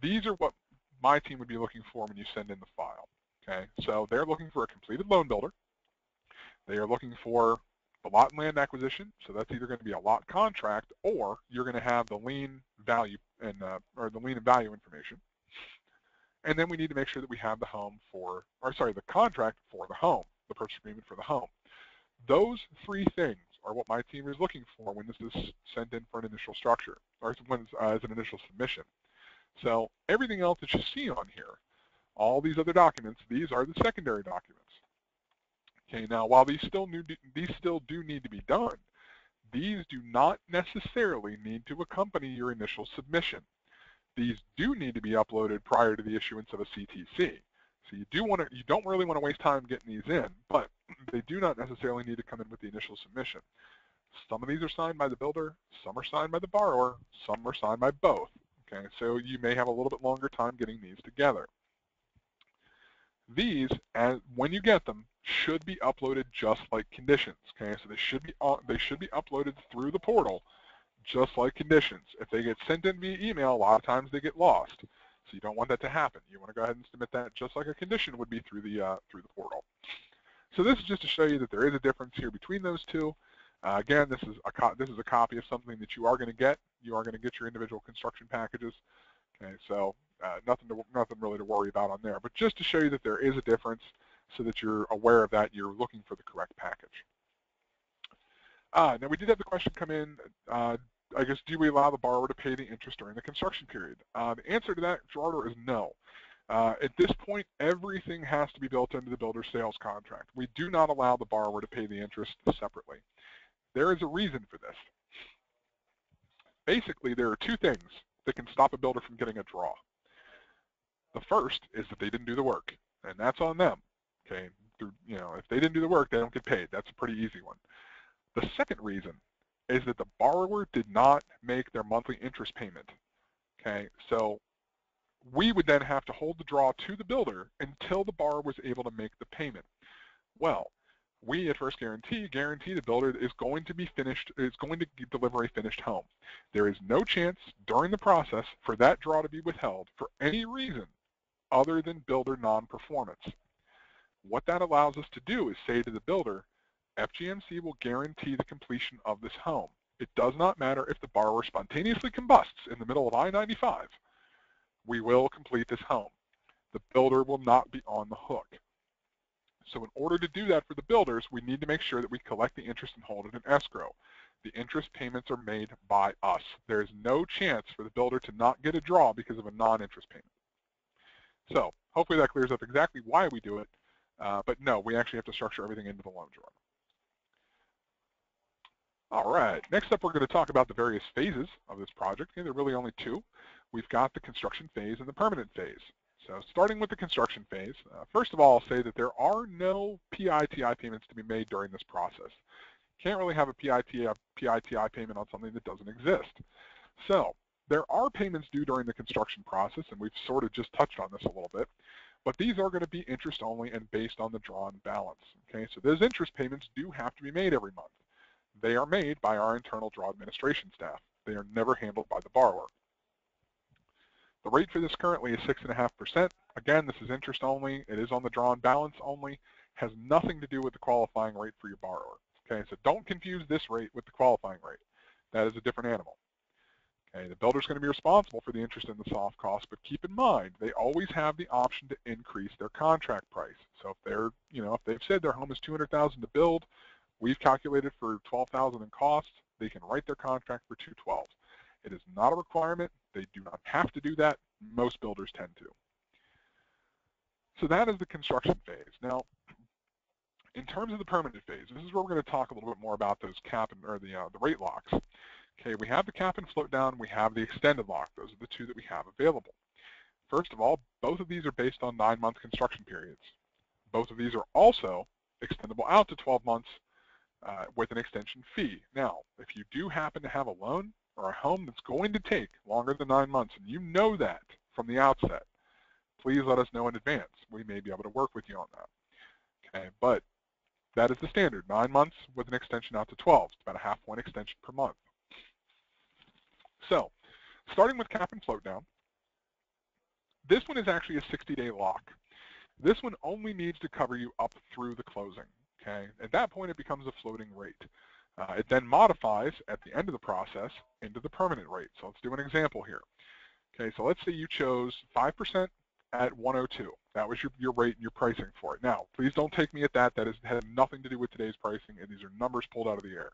these are what my team would be looking for when you send in the file. Okay, so they're looking for a completed loan builder. They are looking for the lot and land acquisition, so that's either going to be a lot contract or you're going to have the lien value and uh, or the lien and value information. And then we need to make sure that we have the home for, or sorry, the contract for the home, the purchase agreement for the home. Those three things are what my team is looking for when this is sent in for an initial structure, or when uh, as an initial submission. So everything else that you see on here, all these other documents, these are the secondary documents. Okay, now while these still, new, these still do need to be done, these do not necessarily need to accompany your initial submission. These do need to be uploaded prior to the issuance of a CTC. So you do want to, you don't really want to waste time getting these in, but they do not necessarily need to come in with the initial submission. Some of these are signed by the builder, some are signed by the borrower, some are signed by both. Okay, so you may have a little bit longer time getting these together. These, as, when you get them, should be uploaded just like conditions. Okay, so they should be they should be uploaded through the portal, just like conditions. If they get sent in via email, a lot of times they get lost. So you don't want that to happen. You want to go ahead and submit that just like a condition would be through the uh, through the portal. So this is just to show you that there is a difference here between those two. Uh, again, this is a this is a copy of something that you are going to get. You are going to get your individual construction packages. Okay, so uh, nothing to nothing really to worry about on there. But just to show you that there is a difference, so that you're aware of that, you're looking for the correct package. Uh, now we did have the question come in. Uh, I guess do we allow the borrower to pay the interest during the construction period? Uh, the answer to that, Gerardo, is no. Uh, at this point, everything has to be built into the builder sales contract. We do not allow the borrower to pay the interest separately. There is a reason for this. Basically, there are two things that can stop a builder from getting a draw. The first is that they didn't do the work, and that's on them. Okay, Through, you know, if they didn't do the work, they don't get paid. That's a pretty easy one. The second reason is that the borrower did not make their monthly interest payment. Okay, so we would then have to hold the draw to the builder until the borrower was able to make the payment. Well, we at First Guarantee guarantee the builder is going to be finished, is going to deliver a finished home. There is no chance during the process for that draw to be withheld for any reason other than builder non-performance. What that allows us to do is say to the builder, FGMC will guarantee the completion of this home. It does not matter if the borrower spontaneously combusts in the middle of I-95. We will complete this home. The builder will not be on the hook. So in order to do that for the builders, we need to make sure that we collect the interest and hold it in escrow. The interest payments are made by us. There is no chance for the builder to not get a draw because of a non-interest payment. So hopefully that clears up exactly why we do it. Uh, but no, we actually have to structure everything into the loan draw. All right, next up we're going to talk about the various phases of this project. Okay, there are really only two. We've got the construction phase and the permanent phase. So starting with the construction phase, uh, first of all, I'll say that there are no PITI payments to be made during this process. Can't really have a PITI, PITI payment on something that doesn't exist. So there are payments due during the construction process, and we've sort of just touched on this a little bit, but these are going to be interest only and based on the drawn balance. Okay, so those interest payments do have to be made every month. They are made by our internal draw administration staff. They are never handled by the borrower. The rate for this currently is 6.5%. Again, this is interest only. It is on the drawn balance only. Has nothing to do with the qualifying rate for your borrower. Okay, so don't confuse this rate with the qualifying rate. That is a different animal. Okay, the builder is going to be responsible for the interest in the soft cost, but keep in mind they always have the option to increase their contract price. So if they're, you know, if they've said their home is 200,000 to build, we've calculated for 12,000 in cost, they can write their contract for 212. It is not a requirement. They do not have to do that. Most builders tend to. So that is the construction phase. Now, in terms of the permanent phase, this is where we're going to talk a little bit more about those cap and, or the, uh, the rate locks. Okay, we have the cap and float down, we have the extended lock. Those are the two that we have available. First of all, both of these are based on nine-month construction periods. Both of these are also extendable out to 12 months uh, with an extension fee. Now, if you do happen to have a loan or a home that's going to take longer than nine months, and you know that from the outset, please let us know in advance. We may be able to work with you on that. Okay, but that is the standard, nine months with an extension out to 12. It's about a half point extension per month. So, starting with cap and float down, this one is actually a 60-day lock. This one only needs to cover you up through the closing. Okay, At that point, it becomes a floating rate. Uh, it then modifies at the end of the process into the permanent rate. So let's do an example here. Okay, so let's say you chose 5% at 102. That was your, your rate and your pricing for it. Now, please don't take me at that. That is, had nothing to do with today's pricing, and these are numbers pulled out of the air.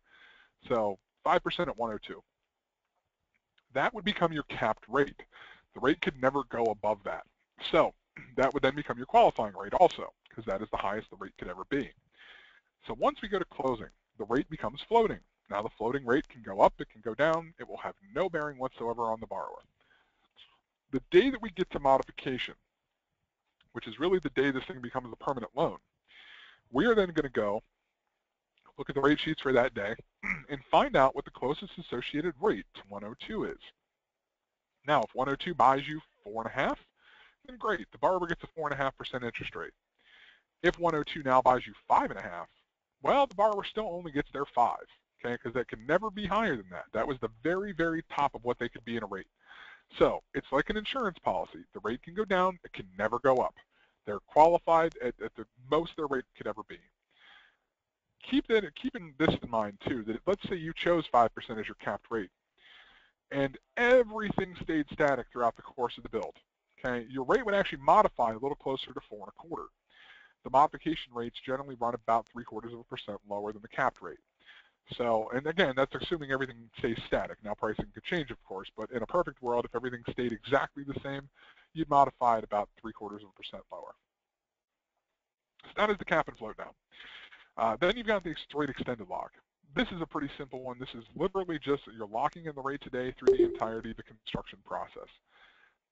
So 5% at 102 that would become your capped rate. The rate could never go above that. So that would then become your qualifying rate also, because that is the highest the rate could ever be. So once we go to closing, the rate becomes floating. Now the floating rate can go up, it can go down, it will have no bearing whatsoever on the borrower. The day that we get to modification, which is really the day this thing becomes a permanent loan, we are then going to go look at the rate sheets for that day, and find out what the closest associated rate to 102 is. Now, if 102 buys you 4.5, then great, the borrower gets a 4.5% interest rate. If 102 now buys you 5.5, well, the borrower still only gets their 5, okay, because that can never be higher than that. That was the very, very top of what they could be in a rate. So it's like an insurance policy. The rate can go down, it can never go up. They're qualified at, at the most their rate could ever be keep that keeping this in mind too. That let's say you chose five percent as your capped rate, and everything stayed static throughout the course of the build. Okay, your rate would actually modify a little closer to four and a quarter. The modification rates generally run about three quarters of a percent lower than the capped rate. So, and again, that's assuming everything stays static. Now pricing could change, of course, but in a perfect world, if everything stayed exactly the same, you'd modify it about three quarters of a percent lower. So that is the cap and float down. Uh, then you've got the rate extended lock. This is a pretty simple one. This is literally just you're locking in the rate today through the entirety of the construction process.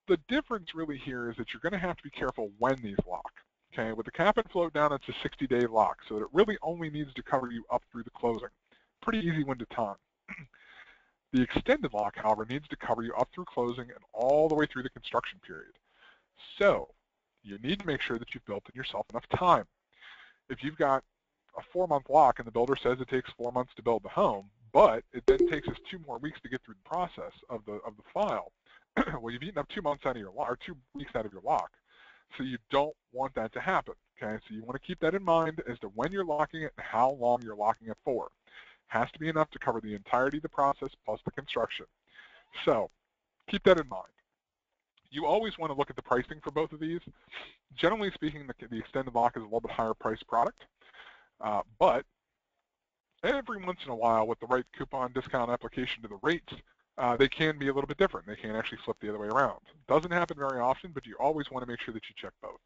The difference really here is that you're going to have to be careful when these lock. Okay, with the cap and float down, it's a 60-day lock, so it really only needs to cover you up through the closing. Pretty easy one to time. the extended lock, however, needs to cover you up through closing and all the way through the construction period. So you need to make sure that you've built in yourself enough time. If you've got a four-month lock, and the builder says it takes four months to build the home, but it then takes us two more weeks to get through the process of the of the file. well, you've eaten up two months out of your lock, or two weeks out of your lock. So you don't want that to happen. Okay, so you want to keep that in mind as to when you're locking it and how long you're locking it for. Has to be enough to cover the entirety of the process plus the construction. So keep that in mind. You always want to look at the pricing for both of these. Generally speaking, the, the extended lock is a little bit higher priced product. Uh, but every once in a while, with the right coupon discount application to the rates, uh, they can be a little bit different. They can actually flip the other way around. Doesn't happen very often, but you always want to make sure that you check both.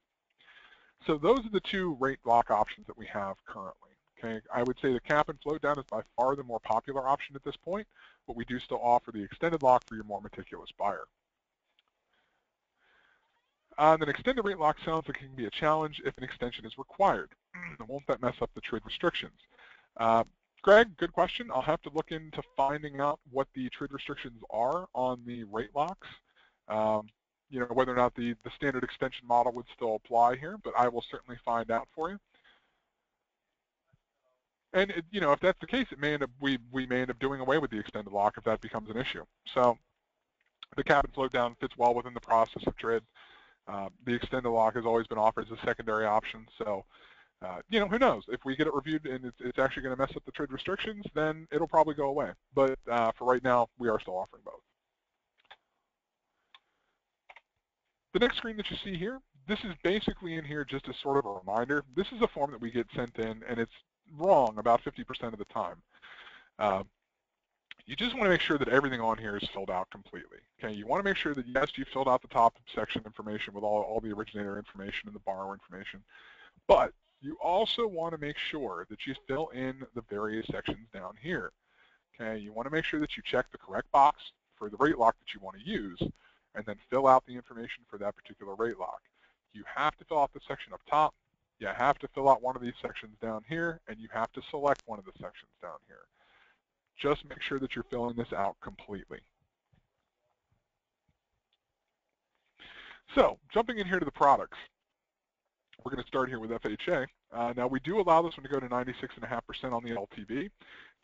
So those are the two rate lock options that we have currently. Okay, I would say the cap and float down is by far the more popular option at this point, but we do still offer the extended lock for your more meticulous buyer. Uh, and then extended rate lock sounds like it can be a challenge if an extension is required. won't that mess up the trade restrictions? Uh, Greg, good question. I'll have to look into finding out what the trade restrictions are on the rate locks. Um, you know, whether or not the, the standard extension model would still apply here, but I will certainly find out for you. And it, you know, if that's the case, it may end up we we may end up doing away with the extended lock if that becomes an issue. So the cap and float down fits well within the process of TRID. Uh, the extended lock has always been offered as a secondary option, so uh, you know, who knows? If we get it reviewed and it's, it's actually going to mess up the trade restrictions, then it'll probably go away. But uh, for right now, we are still offering both. The next screen that you see here, this is basically in here just as sort of a reminder. This is a form that we get sent in, and it's wrong about 50% of the time. Uh, you just want to make sure that everything on here is filled out completely. Okay, you want to make sure that yes, you filled out the top section information with all, all the originator information and the borrower information, but you also want to make sure that you fill in the various sections down here. Okay, you want to make sure that you check the correct box for the rate lock that you want to use, and then fill out the information for that particular rate lock. You have to fill out the section up top, you have to fill out one of these sections down here, and you have to select one of the sections down here. Just make sure that you're filling this out completely. So, jumping in here to the products, we're going to start here with FHA. Uh, now, we do allow this one to go to 96.5% on the LTV. It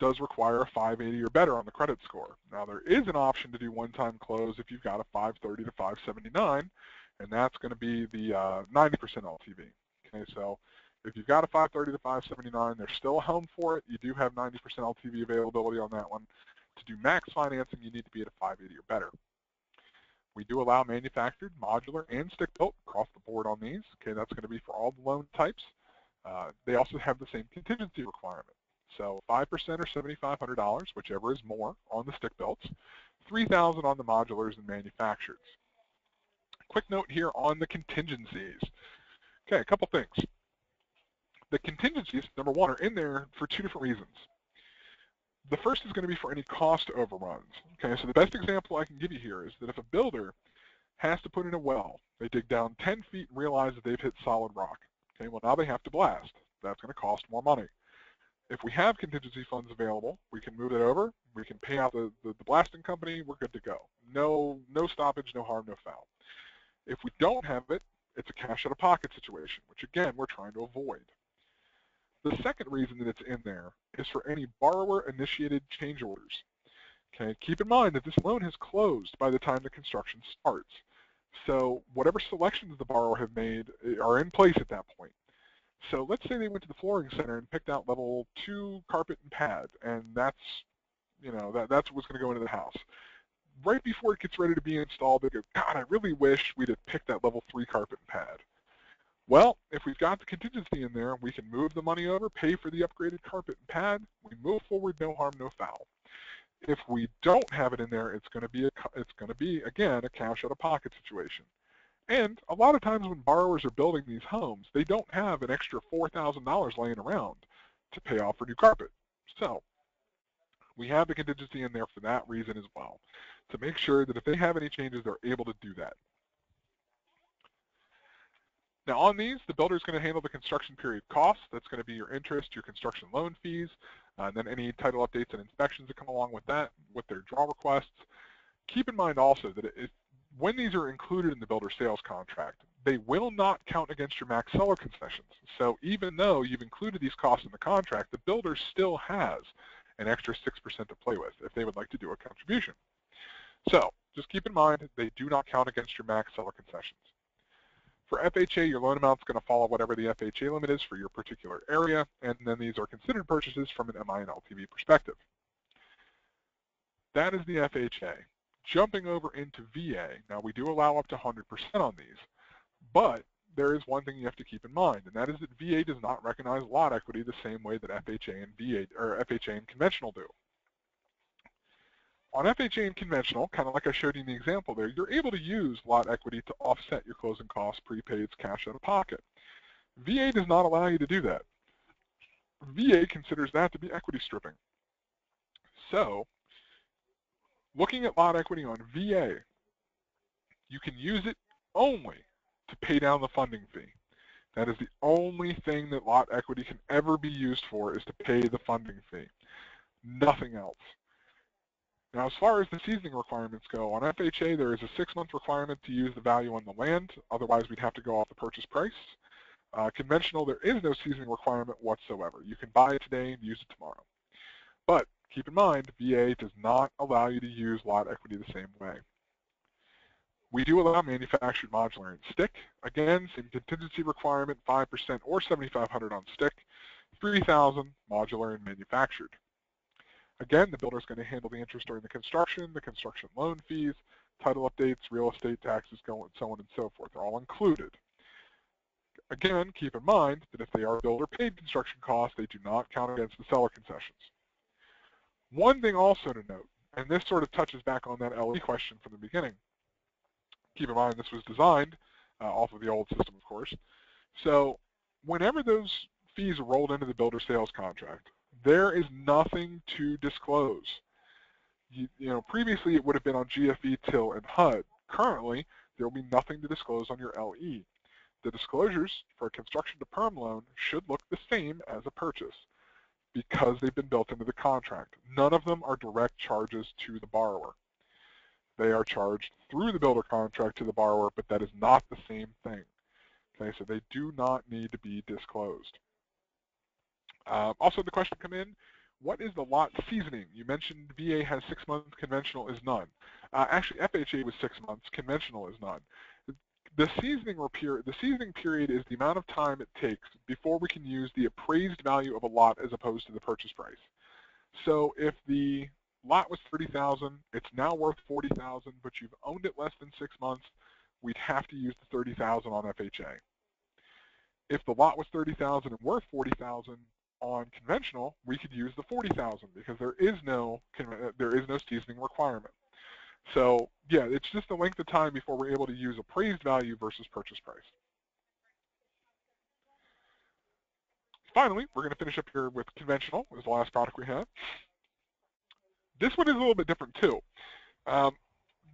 does require a 580 or better on the credit score. Now, there is an option to do one-time close if you've got a 530 to 579, and that's going to be the 90% uh, LTV. Okay, so if you've got a 530 to 579, there's still a home for it. You do have 90% LTV availability on that one. To do max financing, you need to be at a 580 or better. We do allow manufactured, modular, and stick-built across the board on these. Okay, that's going to be for all the loan types. Uh, they also have the same contingency requirement. So 5% or $7,500, whichever is more on the stick-builts, 3000 on the modulars and manufactureds. Quick note here on the contingencies. Okay, a couple things. The contingencies, number one, are in there for two different reasons. The first is going to be for any cost overruns. Okay, so the best example I can give you here is that if a builder has to put in a well, they dig down 10 feet and realize that they've hit solid rock. Okay, well now they have to blast. That's going to cost more money. If we have contingency funds available, we can move it over, we can pay out the, the, the blasting company, we're good to go. No, no stoppage, no harm, no foul. If we don't have it, it's a cash out of pocket situation, which again, we're trying to avoid. The second reason that it's in there is for any borrower-initiated change orders. Okay, keep in mind that this loan has closed by the time the construction starts. So whatever selections the borrower have made eh, are in place at that point. So let's say they went to the flooring center and picked out level two carpet and pad, and that's, you know, that, that's what's going to go into the house right before it gets ready to be installed, they go, God, I really wish we'd have picked that level three carpet and pad. Well, if we've got the contingency in there, we can move the money over, pay for the upgraded carpet and pad. We move forward, no harm, no foul. If we don't have it in there, it's going to be a, it's going to be again a cash out of pocket situation. And a lot of times when borrowers are building these homes, they don't have an extra $4,000 laying around to pay off for new carpet. So we have the contingency in there for that reason as well to make sure that if they have any changes, they're able to do that. Now on these, the builder is going to handle the construction period costs. That's going to be your interest, your construction loan fees, uh, and then any title updates and inspections that come along with that, with their draw requests. Keep in mind also that when these are included in the builder sales contract, they will not count against your max seller concessions. So even though you've included these costs in the contract, the builder still has an extra 6% to play with if they would like to do a contribution. So just keep in mind they do not count against your max seller concessions. For FHA, your loan amount is going to follow whatever the FHA limit is for your particular area, and then these are considered purchases from an MI and LTV perspective. That is the FHA. Jumping over into VA, now we do allow up to 100% on these, but there is one thing you have to keep in mind, and that is that VA does not recognize lot equity the same way that FHA and VA or FHA and conventional do. On FHA and conventional, kind of like I showed you in the example there, you're able to use lot equity to offset your closing costs, prepaids, cash out of pocket. VA does not allow you to do that. VA considers that to be equity stripping. So, looking at lot equity on VA, you can use it only to pay down the funding fee. That is the only thing that lot equity can ever be used for is to pay the funding fee. Nothing else. Now, as far as the seasoning requirements go, on FHA there is a six-month requirement to use the value on the land. Otherwise, we'd have to go off the purchase price. Uh, conventional, there is no seasoning requirement whatsoever. You can buy it today and use it tomorrow. But keep in mind, VA does not allow you to use lot equity the same way. We do allow manufactured modular and stick. Again, same contingency requirement, 5% or 7,500 on stick, 3,000 modular and manufactured. Again, the builder is going to handle the interest during the construction, the construction loan fees, title updates, real estate taxes, so on and so forth. They're all included. Again, keep in mind that if they are builder paid construction costs, they do not count against the seller concessions. One thing also to note, and this sort of touches back on that LE question from the beginning. Keep in mind this was designed uh, off of the old system, of course. So whenever those fees are rolled into the builder sales contract, there is nothing to disclose. You, you, know, previously it would have been on GFE, TIL, and HUD. Currently, there will be nothing to disclose on your LE. The disclosures for a construction to perm loan should look the same as a purchase because they've been built into the contract. None of them are direct charges to the borrower. They are charged through the builder contract to the borrower, but that is not the same thing. Okay, so they do not need to be disclosed. Uh, also, the question come in, what is the lot seasoning? You mentioned VA has six months, conventional is none. Uh, actually, FHA was six months, conventional is none. The seasoning, period, the seasoning period is the amount of time it takes before we can use the appraised value of a lot as opposed to the purchase price. So if the lot was 30,000, it's now worth 40,000, but you've owned it less than six months, we'd have to use the 30,000 on FHA. If the lot was 30,000 and worth 40,000 on conventional, we could use the 40,000 because there is no there is no seasoning requirement. So yeah, it's just the length of time before we're able to use appraised value versus purchase price. Finally, we're going to finish up here with conventional is the last product we have. This one is a little bit different too. Um,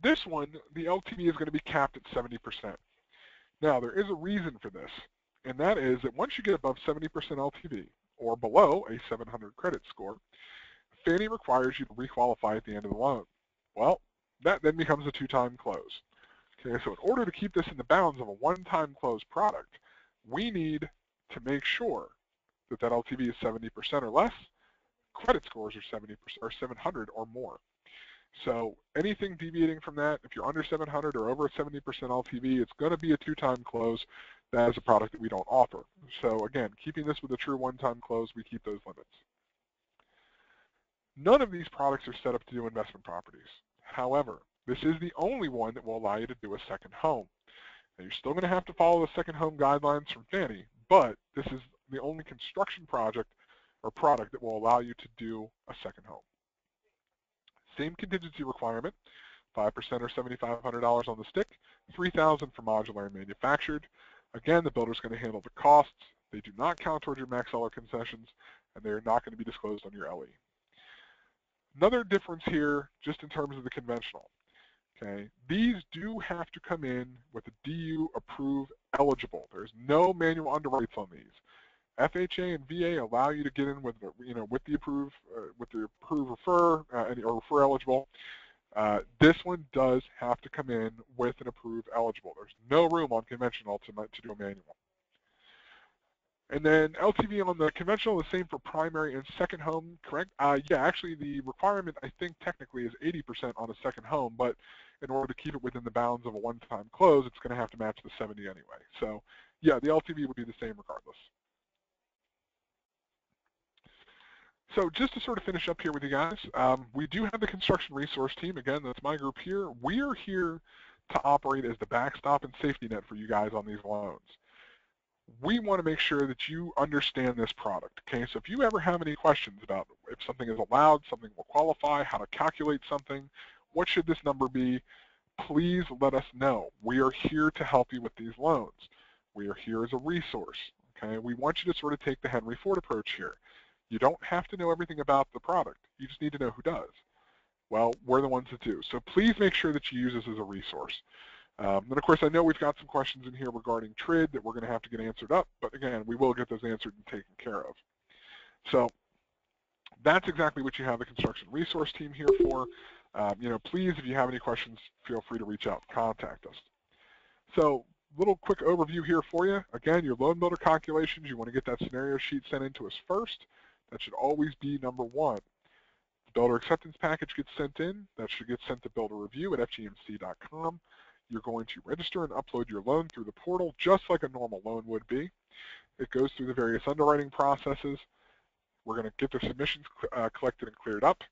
this one, the LTV is going to be capped at 70%. Now, there is a reason for this, and that is that once you get above 70% LTV, or below a 700 credit score, Fannie requires you to requalify at the end of the loan. Well, that then becomes a two-time close. Okay, so in order to keep this in the bounds of a one-time close product, we need to make sure that that LTV is 70% or less, credit scores are 70% or 700 or more. So anything deviating from that, if you're under 700 or over 70% LTV, it's going to be a two-time close. That is a product that we don't offer. So again, keeping this with a true one-time close, we keep those limits. None of these products are set up to do investment properties. However, this is the only one that will allow you to do a second home. Now, you're still going to have to follow the second home guidelines from Fannie, but this is the only construction project or product that will allow you to do a second home. Same contingency requirement, 5% or $7,500 on the stick, 3000 for modular and manufactured. Again, the builder is going to handle the costs. They do not count towards your max seller concessions, and they are not going to be disclosed on your LE. Another difference here, just in terms of the conventional, okay, these do have to come in with a DU approve eligible. There's no manual underwrites on these. FHA and VA allow you to get in with, you know, with the approve, uh, with the approve refer uh, or refer eligible. Uh, this one does have to come in with an approved eligible. There's no room on conventional to, to do a manual. And then LTV on the conventional is the same for primary and second home, correct? Uh, yeah, actually the requirement I think technically is 80% on a second home, but in order to keep it within the bounds of a one-time close, it's going to have to match the 70 anyway. So yeah, the LTV would be the same regardless. So just to sort of finish up here with you guys, um, we do have the construction resource team. Again, that's my group here. We are here to operate as the backstop and safety net for you guys on these loans. We want to make sure that you understand this product. Okay, so if you ever have any questions about if something is allowed, something will qualify, how to calculate something, what should this number be, please let us know. We are here to help you with these loans. We are here as a resource. Okay, we want you to sort of take the Henry Ford approach here. You don't have to know everything about the product. You just need to know who does. Well, we're the ones that do. So please make sure that you use this as a resource. Um, and of course, I know we've got some questions in here regarding TRID that we're going to have to get answered up, but again, we will get those answered and taken care of. So that's exactly what you have the construction resource team here for. Um, you know, please, if you have any questions, feel free to reach out and contact us. So little quick overview here for you. Again, your loan builder calculations, you want to get that scenario sheet sent in to us first. That should always be number one. The builder acceptance package gets sent in. That should get sent to builder review at fgmc.com. You're going to register and upload your loan through the portal just like a normal loan would be. It goes through the various underwriting processes. We're going to get the submissions uh, collected and cleared up,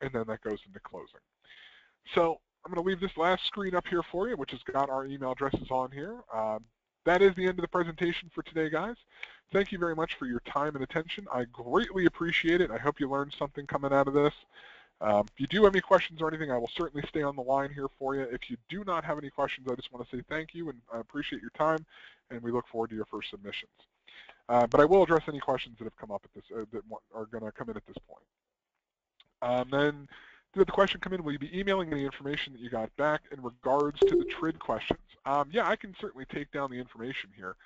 and then that goes into closing. So I'm going to leave this last screen up here for you, which has got our email addresses on here. Um, that is the end of the presentation for today, guys. Thank you very much for your time and attention. I greatly appreciate it. I hope you learned something coming out of this. Um, if you do have any questions or anything, I will certainly stay on the line here for you. If you do not have any questions, I just want to say thank you and I appreciate your time, and we look forward to your first submissions. Uh, but I will address any questions that have come up at this, uh, that are going to come in at this point. Um, then did the question come in? Will you be emailing any information that you got back in regards to the TRID questions? Um, yeah, I can certainly take down the information here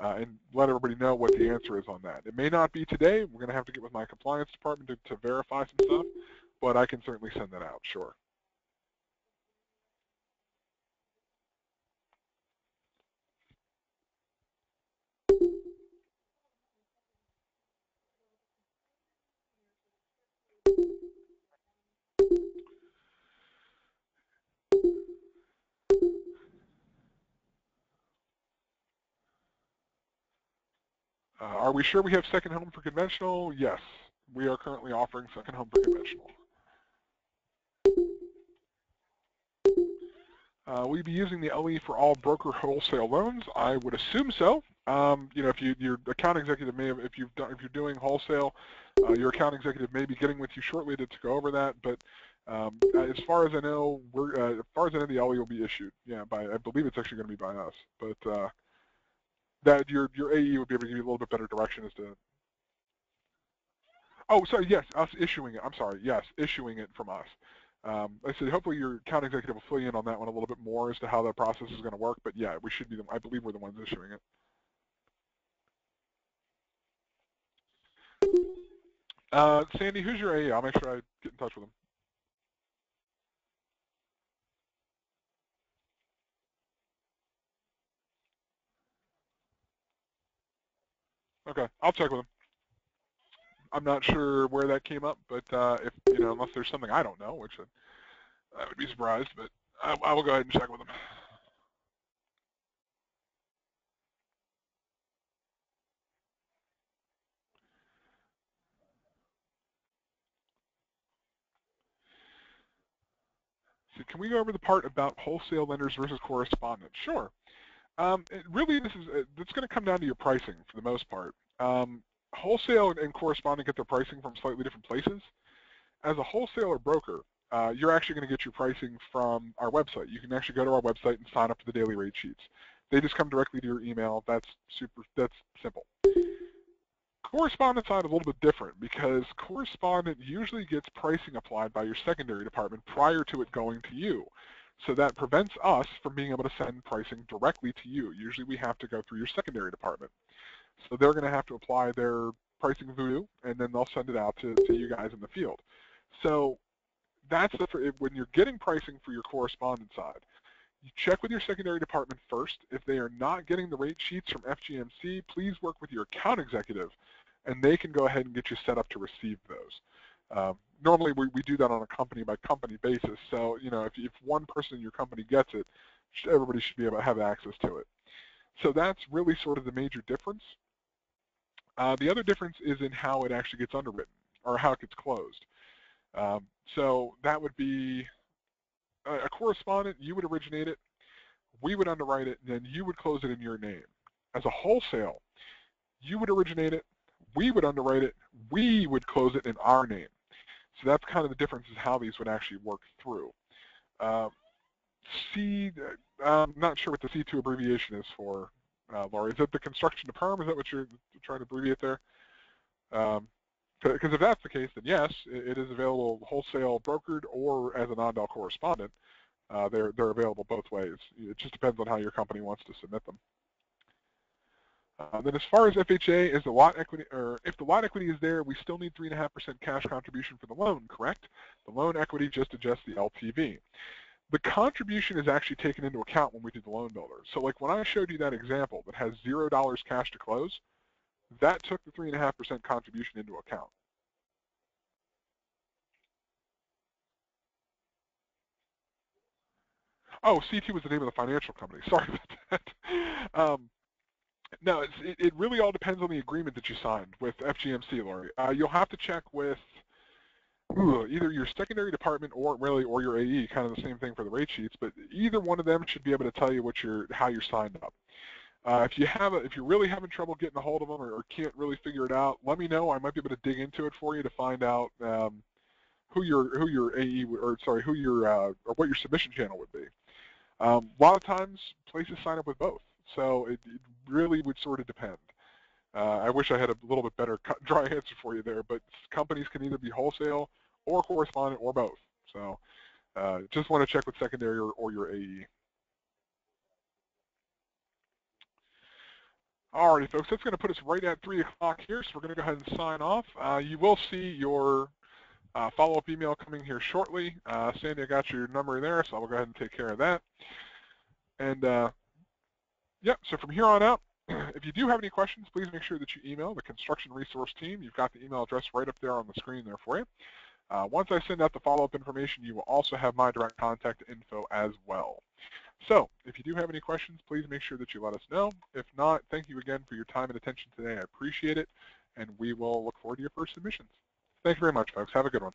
uh, and let everybody know what the answer is on that. It may not be today. We're going to have to get with my compliance department to, to verify some stuff, but I can certainly send that out, sure. Uh, are we sure we have second home for conventional? Yes, we are currently offering second home for conventional. Uh, will you be using the LE for all broker wholesale loans? I would assume so. Um, you know, if you, your account executive may have, if you've done, if you're doing wholesale, uh, your account executive may be getting with you shortly to, to go over that. But um, as far as I know, we're, uh, as far as I know, the LE will be issued. Yeah, by I believe it's actually going to be by us. But uh, that your your AE would be able to give you a little bit better direction as to. Oh, sorry. Yes, us issuing it. I'm sorry. Yes, issuing it from us. Um, I said hopefully your account executive will fill you in on that one a little bit more as to how that process is going to work. But yeah, we should be. The, I believe we're the ones issuing it. Uh, Sandy, who's your AE? I'll make sure I get in touch with them. Okay, I'll check with him. I'm not sure where that came up, but uh, if you know, unless there's something I don't know, which I, I would be surprised, but I, I will go ahead and check with him. So can we go over the part about wholesale lenders versus correspondent? Sure. Um, really, this is uh, it's going to come down to your pricing for the most part. Um, wholesale and correspondent get their pricing from slightly different places. As a wholesaler broker, uh, you're actually going to get your pricing from our website. You can actually go to our website and sign up for the daily rate sheets. They just come directly to your email. That's super. That's simple. Correspondent side is a little bit different because correspondent usually gets pricing applied by your secondary department prior to it going to you. So that prevents us from being able to send pricing directly to you. Usually we have to go through your secondary department. So they're going to have to apply their pricing voodoo, and then they'll send it out to, to you guys in the field. So that's the, when you're getting pricing for your correspondent side, you check with your secondary department first. If they are not getting the rate sheets from FGMC, please work with your account executive, and they can go ahead and get you set up to receive those. Um, normally we, we do that on a company by company basis. So, you know, if, if one person in your company gets it, everybody should be able to have access to it. So that's really sort of the major difference. Uh, the other difference is in how it actually gets underwritten or how it gets closed. Um, so that would be a, a correspondent, you would originate it, we would underwrite it, and then you would close it in your name. As a wholesale, you would originate it, we would underwrite it, we would close it in our name. So that's kind of the difference is how these would actually work through. Uh, C, I'm not sure what the C2 abbreviation is for, uh, Laurie. Is it the construction to perm? Is that what you're trying to abbreviate there? Because um, if that's the case, then yes, it, is available wholesale brokered or as a non-del correspondent. Uh, they're, they're available both ways. It just depends on how your company wants to submit them. Uh, then as far as FHA, is the lot equity, or if the lot equity is there, we still need 3.5% cash contribution for the loan, correct? The loan equity just adjusts the LTV. The contribution is actually taken into account when we do the loan builder. So like when I showed you that example that has $0 cash to close, that took the 3.5% contribution into account. Oh, CT was the name of the financial company. Sorry about that. Um, no, it, it really all depends on the agreement that you signed with FGMC, Lori. Uh, you'll have to check with either your secondary department or really or your AE, kind of the same thing for the rate sheets, but either one of them should be able to tell you what you're, how you're signed up. Uh, if you have a, if you're really having trouble getting a hold of them or, or, can't really figure it out, let me know. I might be able to dig into it for you to find out um, who your who your AE or sorry who your uh, or what your submission channel would be. Um, a lot of times places sign up with both, so it, it really would sort of depend. Uh, I wish I had a little bit better cut, dry answer for you there, but companies can either be wholesale or correspondent or both. So uh, just want to check with secondary or, or your AE. Alrighty, folks, that's going to put us right at 3 o'clock here, so we're going to go ahead and sign off. Uh, you will see your uh, follow-up email coming here shortly. Uh, Sandy, I got your number there, so I'll go ahead and take care of that. And, uh, yeah, so from here on out, if you do have any questions, please make sure that you email the construction resource team. You've got the email address right up there on the screen there for you. Uh, once I send out the follow-up information, you will also have my direct contact info as well. So if you do have any questions, please make sure that you let us know. If not, thank you again for your time and attention today. I appreciate it, and we will look forward to your first submissions. Thank you very much, folks. Have a good one.